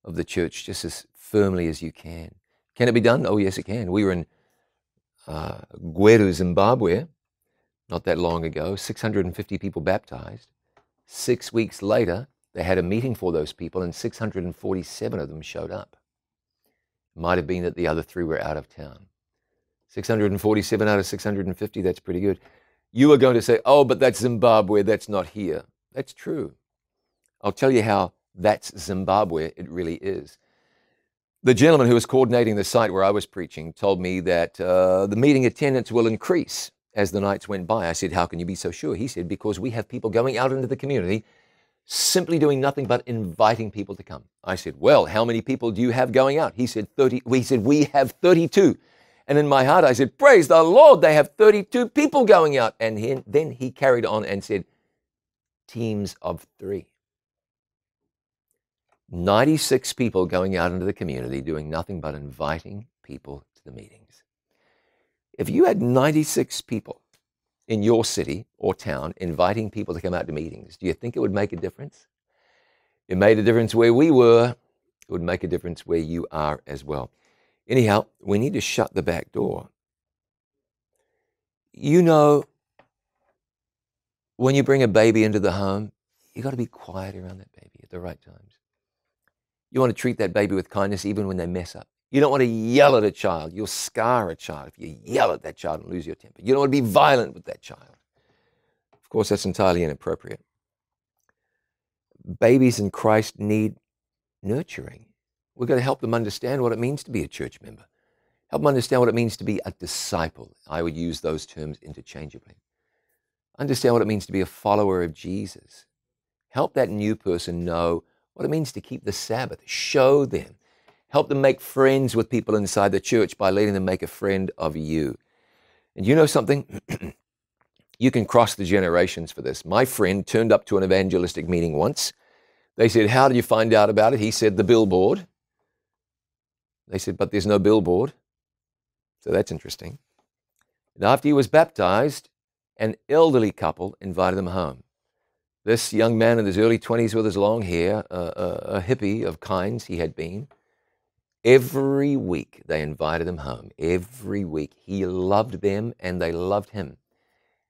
of the church just as firmly as you can. Can it be done? Oh, yes, it can. We were in uh, Gweru, Zimbabwe, not that long ago, 650 people baptized. Six weeks later, they had a meeting for those people, and 647 of them showed up. Might have been that the other three were out of town. 647 out of 650, that's pretty good. You are going to say, oh, but that's Zimbabwe, that's not here. That's true. I'll tell you how that's Zimbabwe, it really is. The gentleman who was coordinating the site where I was preaching told me that uh, the meeting attendance will increase as the nights went by. I said, How can you be so sure? He said, Because we have people going out into the community simply doing nothing but inviting people to come. I said, Well, how many people do you have going out? He said, 30. We said, We have 32. And in my heart, I said, Praise the Lord, they have 32 people going out. And he, then he carried on and said, Teams of three. 96 people going out into the community doing nothing but inviting people to the meetings. If you had 96 people in your city or town inviting people to come out to meetings, do you think it would make a difference? It made a difference where we were. It would make a difference where you are as well. Anyhow, we need to shut the back door. You know, when you bring a baby into the home, you got to be quiet around that baby at the right times. You want to treat that baby with kindness even when they mess up. You don't want to yell at a child. You'll scar a child if you yell at that child and lose your temper. You don't want to be violent with that child. Of course, that's entirely inappropriate. Babies in Christ need nurturing. We've got to help them understand what it means to be a church member. Help them understand what it means to be a disciple. I would use those terms interchangeably. Understand what it means to be a follower of Jesus. Help that new person know what it means to keep the Sabbath. Show them Help them make friends with people inside the church by letting them make a friend of you. And you know something? you can cross the generations for this. My friend turned up to an evangelistic meeting once. They said, How did you find out about it? He said, The billboard. They said, But there's no billboard. So that's interesting. And after he was baptized, an elderly couple invited him home. This young man in his early 20s with his long hair, a, hippie of kinds he had been, every week they invited him home. Every week. He loved them and they loved him.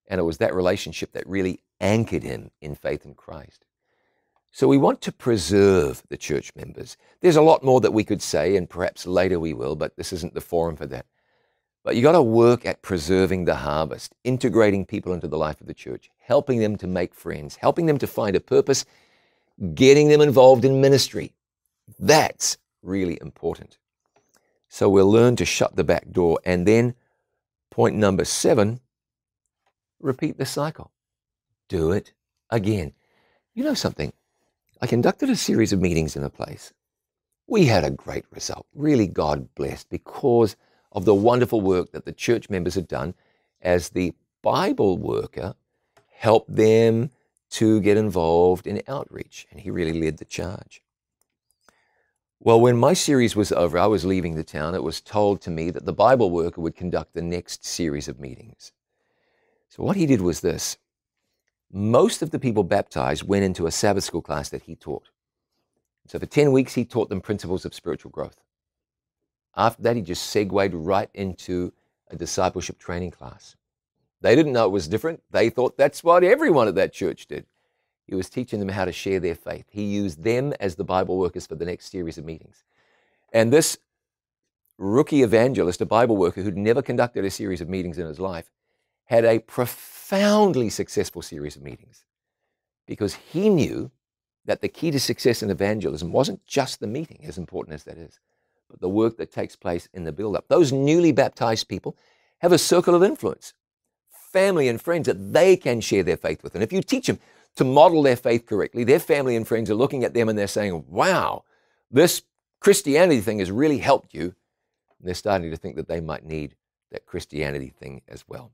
And it was that relationship that really anchored him in faith in Christ. So we want to preserve the church members. There's a lot more that we could say, and perhaps later we will, but this isn't the forum for that. But you got to work at preserving the harvest, integrating people into the life of the church, helping them to make friends, helping them to find a purpose, getting them involved in ministry. That's really important. So we'll learn to shut the back door. And then, point number seven, repeat the cycle. Do it again. You know something? I conducted a series of meetings in a place. We had a great result, really God blessed, because of the wonderful work that the church members had done as the Bible worker helped them to get involved in outreach. And he really led the charge. Well, when my series was over, I was leaving the town. It was told to me that the Bible worker would conduct the next series of meetings. So, what he did was this most of the people baptized went into a Sabbath school class that he taught. So for 10 weeks, he taught them principles of spiritual growth. After that, he just segued right into a discipleship training class. They didn't know it was different. They thought that's what everyone at that church did. He was teaching them how to share their faith. He used them as the Bible workers for the next series of meetings. And this rookie evangelist, a Bible worker who'd never conducted a series of meetings in his life, had a profoundly successful series of meetings because he knew that the key to success in evangelism wasn't just the meeting, as important as that is, but the work that takes place in the build up. Those newly baptized people have a circle of influence, family and friends that they can share their faith with. And if you teach them to model their faith correctly, their family and friends are looking at them and they're saying, wow, this Christianity thing has really helped you. And they're starting to think that they might need that Christianity thing as well.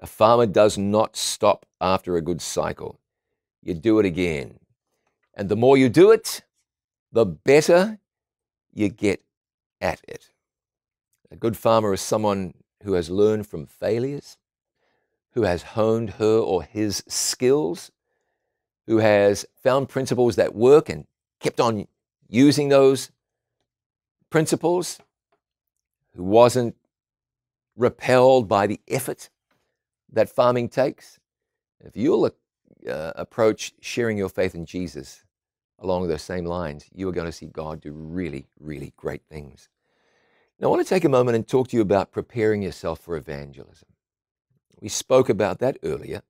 A farmer does not stop after a good cycle. You do it again. And the more you do it, the better you get at it. A good farmer is someone who has learned from failures, who has honed her or his skills, who has found principles that work and kept on using those principles, who wasn't repelled by the effort that farming takes. If you'll uh, approach sharing your faith in Jesus along those same lines, you are going to see God do really, really great things. Now, I want to take a moment and talk to you about preparing yourself for evangelism. We spoke about that earlier,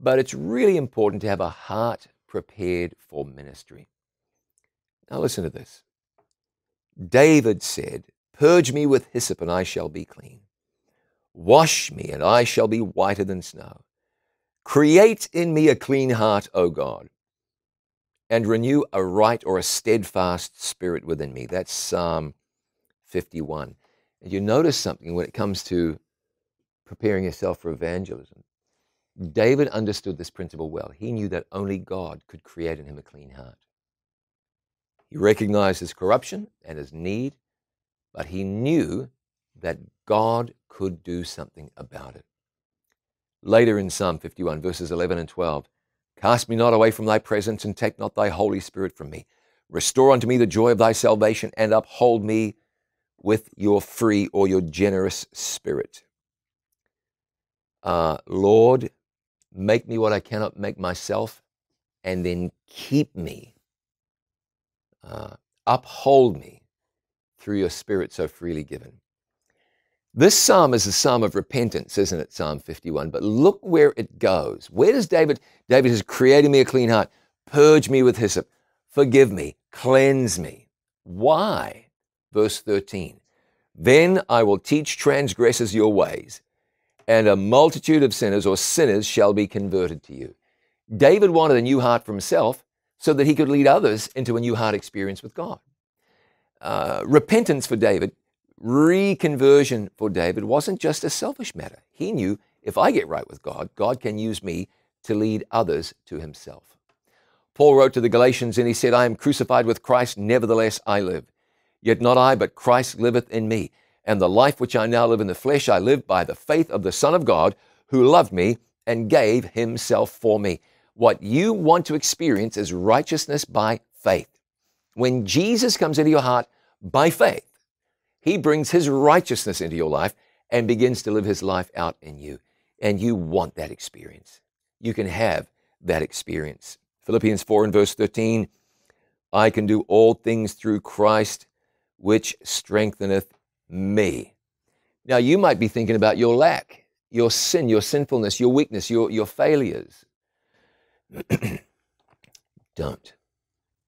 but it's really important to have a heart prepared for ministry. Now, listen to this. David said, Purge me with hyssop, and I shall be clean. Wash me, and I shall be whiter than snow. Create in me a clean heart, O God, and renew a right or a steadfast spirit within me. That's Psalm 51. And you notice something when it comes to preparing yourself for evangelism. David understood this principle well. He knew that only God could create in him a clean heart. He recognized his corruption and his need, but he knew that God could do something about it. Later in Psalm 51, verses 11 and 12, Cast me not away from thy presence, and take not thy Holy Spirit from me. Restore unto me the joy of thy salvation, and uphold me with your free or your generous spirit. Uh, Lord, make me what I cannot make myself, and then keep me. Uh, uphold me through your spirit so freely given. This psalm is a psalm of repentance, isn't it? Psalm 51. But look where it goes. Where does David? David has created me a clean heart. Purge me with hyssop. Forgive me. Cleanse me. Why? Verse 13. Then I will teach transgressors your ways, and a multitude of sinners or sinners shall be converted to you. David wanted a new heart for himself so that he could lead others into a new heart experience with God. Uh, repentance for David reconversion for David wasn't just a selfish matter. He knew if I get right with God, God can use me to lead others to himself. Paul wrote to the Galatians and he said, I am crucified with Christ, nevertheless I live. Yet not I, but Christ liveth in me. And the life which I now live in the flesh, I live by the faith of the Son of God, who loved me and gave himself for me. What you want to experience is righteousness by faith. When Jesus comes into your heart by faith, he brings his righteousness into your life and begins to live his life out in you. And you want that experience. You can have that experience. Philippians 4 and verse 13 I can do all things through Christ, which strengtheneth me. Now, you might be thinking about your lack, your sin, your sinfulness, your weakness, your, your failures. Don't.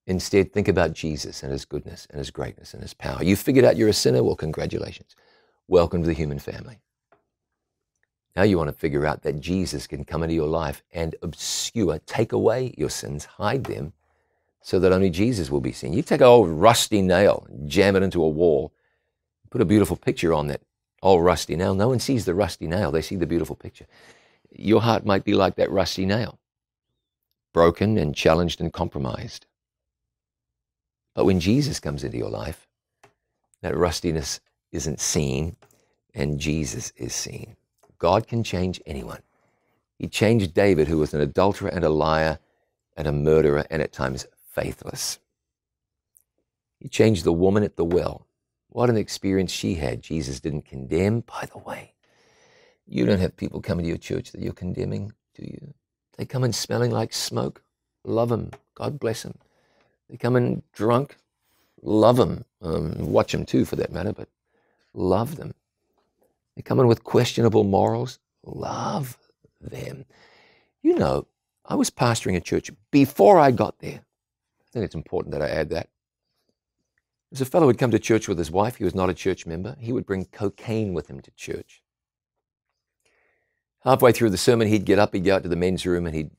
Instead, think about Jesus and his goodness and his greatness and his power. You figured out you're a sinner? Well, congratulations. Welcome to the human family. Now you want to figure out that Jesus can come into your life and obscure, take away your sins, hide them, so that only Jesus will be seen. You take an old rusty nail, jam it into a wall, put a beautiful picture on that old rusty nail. No one sees the rusty nail, they see the beautiful picture. Your heart might be like that rusty nail, broken and challenged and compromised. But when Jesus comes into your life, that rustiness isn't seen and Jesus is seen. God can change anyone. He changed David, who was an adulterer and a liar and a murderer and at times faithless. He changed the woman at the well. What an experience she had. Jesus didn't condemn. By the way, you don't have people coming to your church that you're condemning, do you? They come in smelling like smoke. Love them. God bless them. They come in drunk. Love them. Um, watch them too, for that matter, but love them. They come in with questionable morals. Love them. You know, I was pastoring a church before I got there. I think it's important that I add that. There's a fellow who'd come to church with his wife. He was not a church member. He would bring cocaine with him to church. Halfway through the sermon, he'd get up, he'd go out to the men's room, and he'd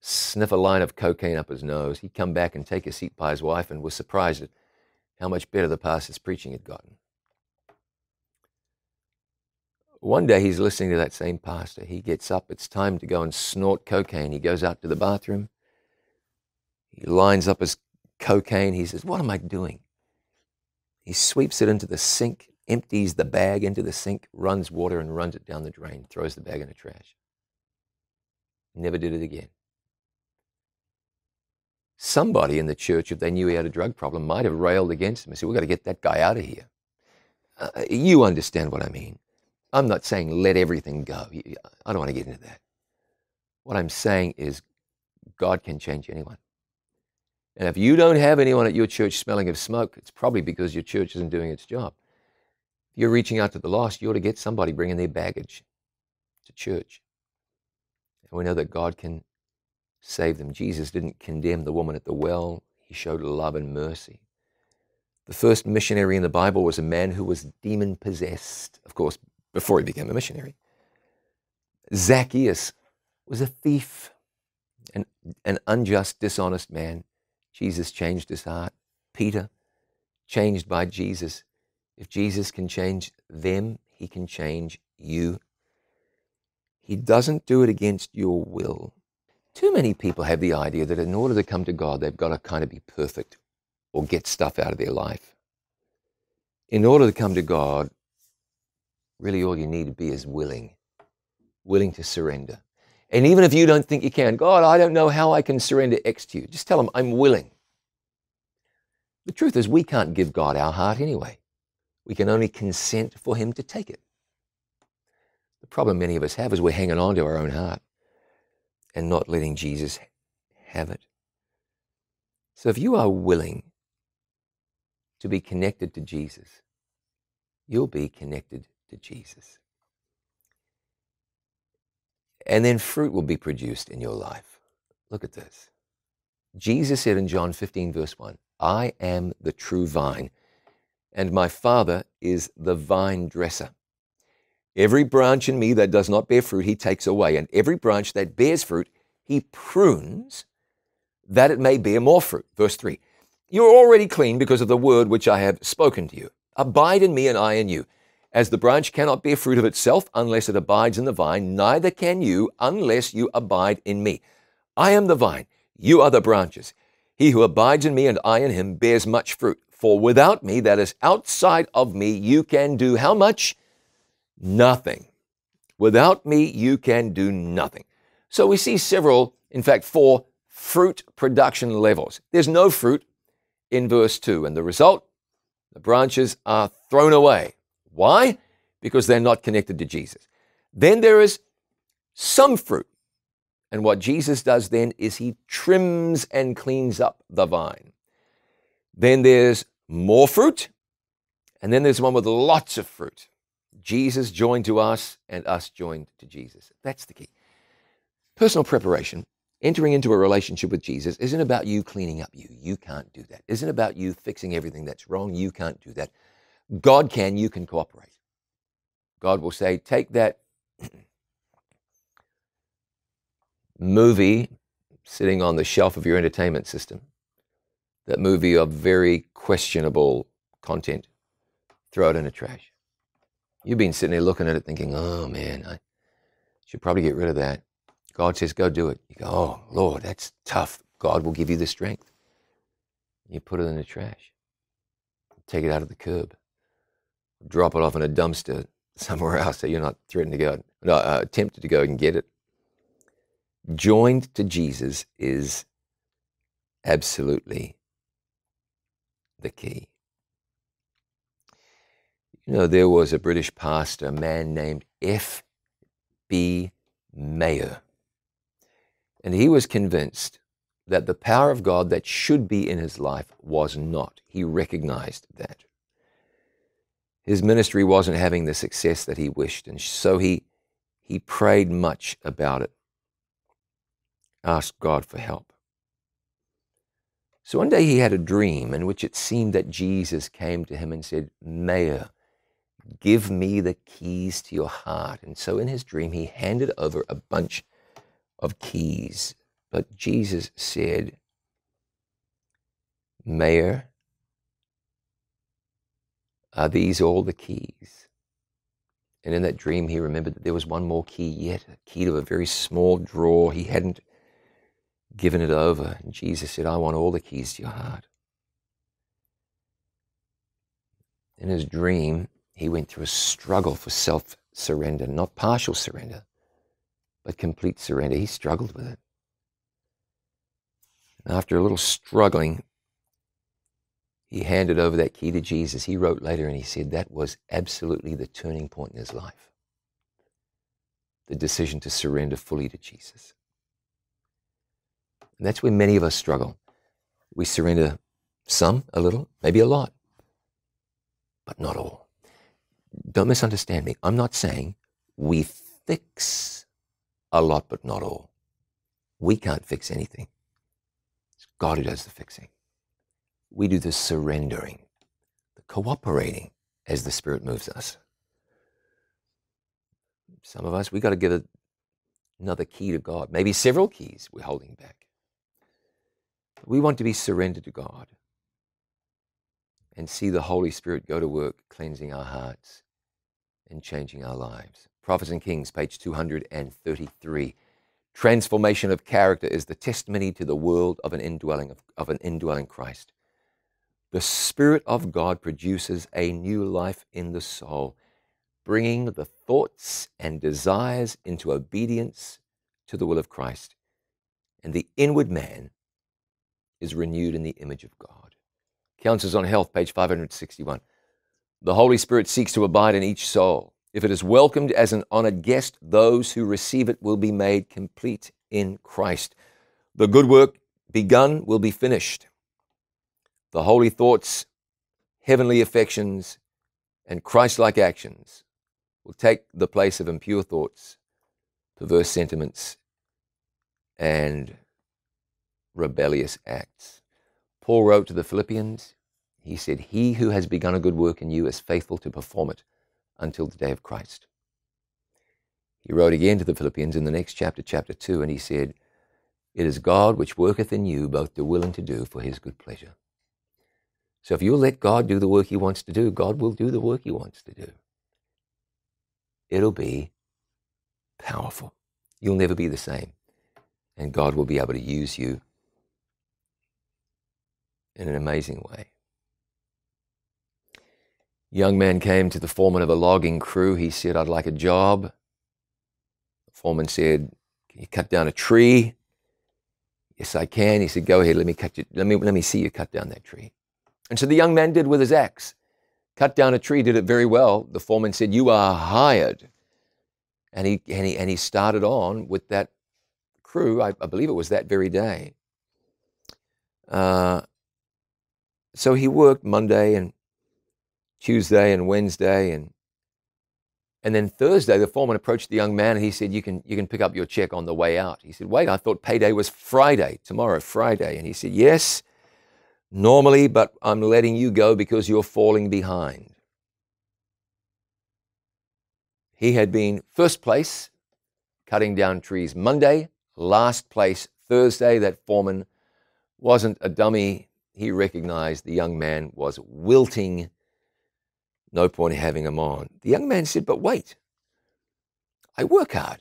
sniff a line of cocaine up his nose. He'd come back and take a seat by his wife and was surprised at how much better the pastor's preaching had gotten. One day he's listening to that same pastor. He gets up, it's time to go and snort cocaine. He goes out to the bathroom. He lines up his cocaine. He says, What am I doing? He sweeps it into the sink, empties the bag into the sink, runs water and runs it down the drain, throws the bag in the trash. Never did it again. Somebody in the church, if they knew he had a drug problem, might have railed against him and said, We've got to get that guy out of here. Uh, you understand what I mean. I'm not saying let everything go. I don't want to get into that. What I'm saying is God can change anyone. And if you don't have anyone at your church smelling of smoke, it's probably because your church isn't doing its job. If you're reaching out to the lost, you ought to get somebody bringing their baggage to church. And we know that God can save them. Jesus didn't condemn the woman at the well, he showed love and mercy. The first missionary in the Bible was a man who was demon possessed, of course, before he became a missionary. Zacchaeus was a thief, an, an unjust, dishonest man. Jesus changed his heart. Peter, changed by Jesus. If Jesus can change them, he can change you. He doesn't do it against your will. Too many people have the idea that in order to come to God, they've got to kind of be perfect or get stuff out of their life. In order to come to God, really all you need to be is willing, willing to surrender. And even if you don't think you can, God, I don't know how I can surrender X to you, just tell him, I'm willing. The truth is, we can't give God our heart anyway. We can only consent for him to take it. The problem many of us have is we're hanging on to our own heart and not letting Jesus have it. So if you are willing to be connected to Jesus, you'll be connected to Jesus. And then fruit will be produced in your life. Look at this. Jesus said in John 15, verse 1, I am the true vine, and my Father is the vine dresser. Every branch in me that does not bear fruit, he takes away. And every branch that bears fruit, he prunes that it may bear more fruit. Verse 3 You are already clean because of the word which I have spoken to you. Abide in me, and I in you. As the branch cannot bear fruit of itself unless it abides in the vine, neither can you unless you abide in me. I am the vine, you are the branches. He who abides in me and I in him bears much fruit. For without me, that is outside of me, you can do how much? Nothing. Without me, you can do nothing. So we see several, in fact, four fruit production levels. There's no fruit in verse 2, and the result, the branches are thrown away. Why? Because they're not connected to Jesus. Then there is some fruit. And what Jesus does then is he trims and cleans up the vine. Then there's more fruit. And then there's one with lots of fruit. Jesus joined to us and us joined to Jesus. That's the key. Personal preparation, entering into a relationship with Jesus, isn't about you cleaning up you. You can't do that. Isn't about you fixing everything that's wrong. You can't do that. God can, you can cooperate. God will say, take that movie sitting on the shelf of your entertainment system, that movie of very questionable content, throw it in the trash. You've been sitting there looking at it thinking, oh man, I should probably get rid of that. God says, go do it. You go, oh Lord, that's tough. God will give you the strength. You put it in the trash. Take it out of the curb. Drop it off in a dumpster somewhere else so you're not threatened to go, no, uh, tempted to go and get it. Joined to Jesus is absolutely the key. You know, there was a British pastor, a man named F.B. Meyer, and he was convinced that the power of God that should be in his life was not. He recognized that. His ministry wasn't having the success that he wished, and so he, he prayed much about it, asked God for help. So one day he had a dream in which it seemed that Jesus came to him and said, Meyer, Give me the keys to your heart. And so in his dream, he handed over a bunch of keys. But Jesus said, Meyer, Uh, are these all the keys? And in that dream, he remembered that there was one more key yet, a key to a very small drawer. He hadn't given it over. And Jesus said, I want all the keys to your heart. In his dream, he went through a struggle for self surrender, not partial surrender, but complete surrender. He struggled with it. And after a little struggling, he handed over that key to Jesus. He wrote later and he said that was absolutely the turning point in his life the decision to surrender fully to Jesus. And that's where many of us struggle. We surrender some, a little, maybe a lot, but not all don't misunderstand me. I'm not saying we fix a lot, but not all. We can't fix anything. It's God who does the fixing. We do the surrendering, the cooperating as the Spirit moves us. Some of us, we got to give a, another key to God, maybe several keys we're holding back. We want to be surrendered to God and see the Holy Spirit go to work cleansing our hearts and changing our lives. Prophets and Kings, page 233. Transformation of character is the testimony to the world of an indwelling of, of an indwelling Christ. The Spirit of God produces a new life in the soul, bringing the thoughts and desires into obedience to the will of Christ. And the inward man is renewed in the image of God. Counsels on Health, page 561. The Holy Spirit seeks to abide in each soul. If it is welcomed as an honored guest, those who receive it will be made complete in Christ. The good work begun will be finished. The holy thoughts, heavenly affections, and Christ like actions will take the place of impure thoughts, perverse sentiments, and rebellious acts. Paul wrote to the Philippians he said, He who has begun a good work in you is faithful to perform it until the day of Christ. He wrote again to the Philippians in the next chapter, chapter 2, and he said, It is God which worketh in you both to will and to do for his good pleasure. So if you'll let God do the work he wants to do, God will do the work he wants to do. It'll be powerful. You'll never be the same. And God will be able to use you in an amazing way young man came to the foreman of a logging crew. He said, I'd like a job. The foreman said, Can you cut down a tree? Yes, I can. He said, Go ahead, let me cut you, let me let me see you cut down that tree. And so the young man did with his axe. Cut down a tree, did it very well. The foreman said, You are hired. And he and he and he started on with that crew, I, I believe it was that very day. Uh, so he worked Monday and Tuesday and Wednesday and and then Thursday, the foreman approached the young man and he said, you can, you can pick up your check on the way out. He said, Wait, I thought payday was Friday, tomorrow, Friday. And he said, Yes, normally, but I'm letting you go because you're falling behind. He had been first place cutting down trees Monday, last place Thursday. That foreman wasn't a dummy. He recognized the young man was wilting no point in having him on. The young man said, But wait, I work hard.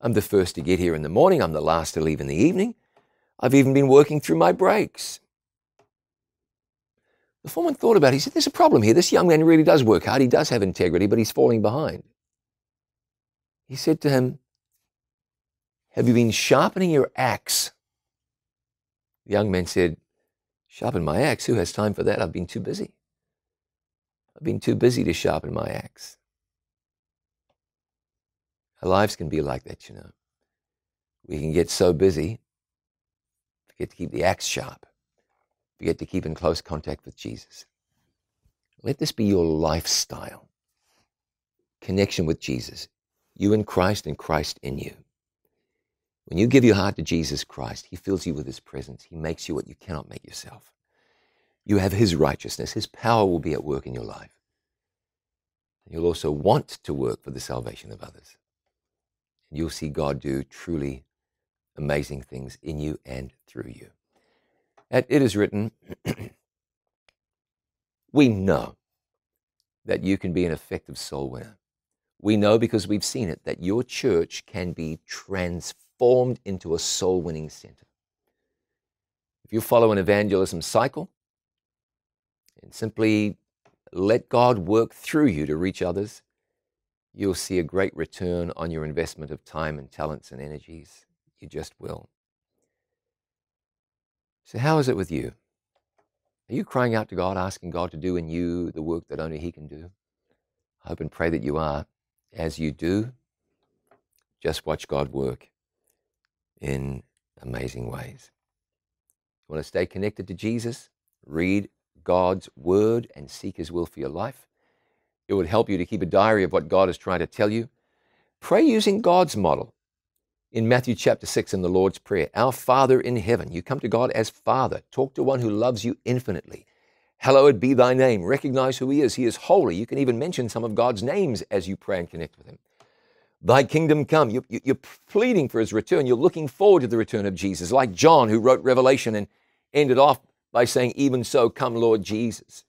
I'm the first to get here in the morning. I'm the last to leave in the evening. I've even been working through my breaks. The foreman thought about it. He said, There's a problem here. This young man really does work hard. He does have integrity, but he's falling behind. He said to him, Have you been sharpening your axe? The young man said, Sharpen my axe? Who has time for that? I've been too busy. I've been too busy to sharpen my axe. Our lives can be like that, you know. We can get so busy, forget to keep the axe sharp, forget to keep in close contact with Jesus. Let this be your lifestyle. Connection with Jesus. You in Christ and Christ in you. When you give your heart to Jesus Christ, He fills you with His presence. He makes you what you cannot make yourself. You have His righteousness. His power will be at work in your life. You'll also want to work for the salvation of others. You'll see God do truly amazing things in you and through you. It is written, we know that you can be an effective soul winner. We know because we've seen it that your church can be transformed into a soul winning center. If you follow an evangelism cycle, and simply let God work through you to reach others, you'll see a great return on your investment of time and talents and energies. You just will. So, how is it with you? Are you crying out to God, asking God to do in you the work that only He can do? I hope and pray that you are. As you do, just watch God work in amazing ways. You want to stay connected to Jesus? Read God's word and seek his will for your life. It would help you to keep a diary of what God is trying to tell you. Pray using God's model. In Matthew chapter 6 in the Lord's Prayer, Our Father in heaven, you come to God as Father. Talk to one who loves you infinitely. Hallowed be thy name. Recognize who he is. He is holy. You can even mention some of God's names as you pray and connect with him. Thy kingdom come. You, are pleading for his return. You're looking forward to the return of Jesus, like John, who wrote Revelation and ended off by saying, Even so, come, Lord Jesus.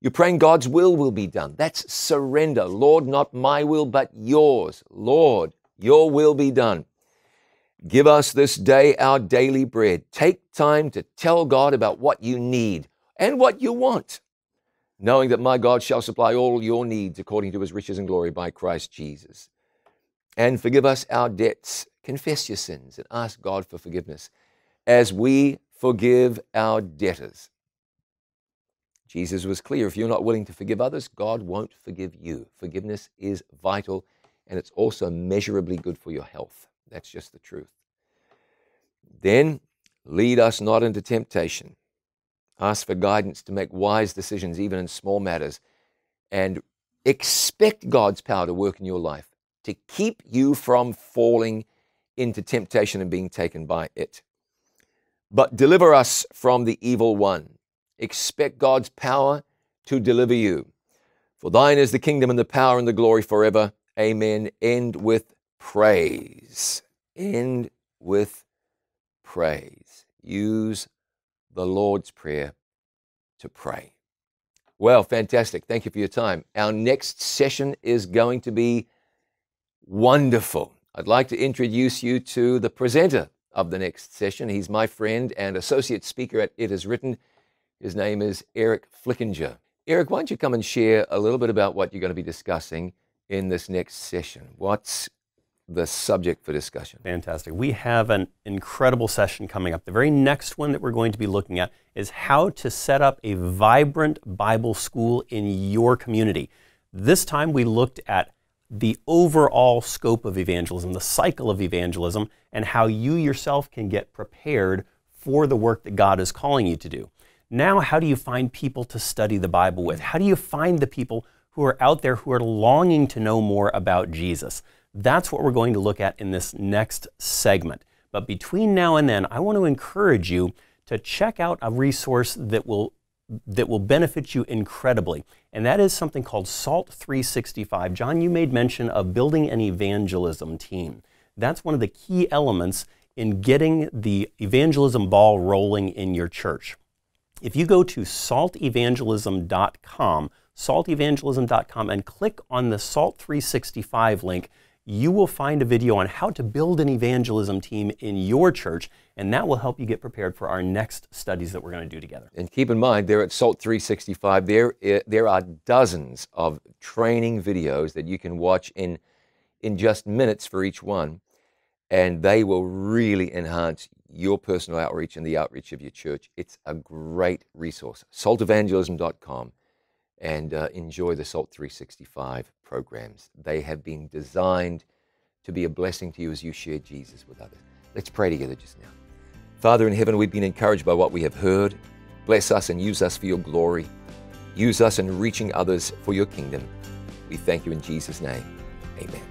You're praying God's will will be done. That's surrender. Lord, not my will, but yours. Lord, your will be done. Give us this day our daily bread. Take time to tell God about what you need and what you want, knowing that my God shall supply all your needs according to his riches and glory by Christ Jesus. And forgive us our debts. Confess your sins and ask God for forgiveness as we forgive our debtors. Jesus was clear if you're not willing to forgive others, God won't forgive you. Forgiveness is vital and it's also measurably good for your health. That's just the truth. Then lead us not into temptation. Ask for guidance to make wise decisions, even in small matters, and expect God's power to work in your life to keep you from falling into temptation and being taken by it but deliver us from the evil one. Expect God's power to deliver you. For thine is the kingdom and the power and the glory forever. Amen. End with praise. End with praise. Use the Lord's Prayer to pray. Well, fantastic. Thank you for your time. Our next session is going to be wonderful. I'd like to introduce you to the presenter of the next session. He's my friend and associate speaker at It Is Written. His name is Eric Flickinger. Eric, why don't you come and share a little bit about what you're going to be discussing in this next session? What's the subject for discussion. Fantastic. We have an incredible session coming up. The very next one that we're going to be looking at is how to set up a vibrant Bible school in your community. This time we looked at the overall scope of evangelism, the cycle of evangelism, and how you yourself can get prepared for the work that God is calling you to do. Now, how do you find people to study the Bible with? How do you find the people who are out there who are longing to know more about Jesus? That's what we're going to look at in this next segment. But between now and then, I want to encourage you to check out a resource that will that will benefit you incredibly. And that is something called SALT 365. John, you made mention of building an evangelism team. That's one of the key elements in getting the evangelism ball rolling in your church. If you go to saltevangelism.com, saltevangelism.com, and click on the SALT 365 link, you will find a video on how to build an evangelism team in your church, and that will help you get prepared for our next studies that we're going to do together. And keep in mind, there at SALT 365, there, eh, there are dozens of training videos that you can watch in, in just minutes for each one and they will really enhance your personal outreach and the outreach of your church. It's a great resource. SaltEvangelism.com and uh, enjoy the SALT 365 programs. They have been designed to be a blessing to you as you share Jesus with others. Let's pray together just now. Father in heaven, we've been encouraged by what we have heard. Bless us and use us for your glory. Use us in reaching others for your kingdom. We thank you in Jesus' name. Amen.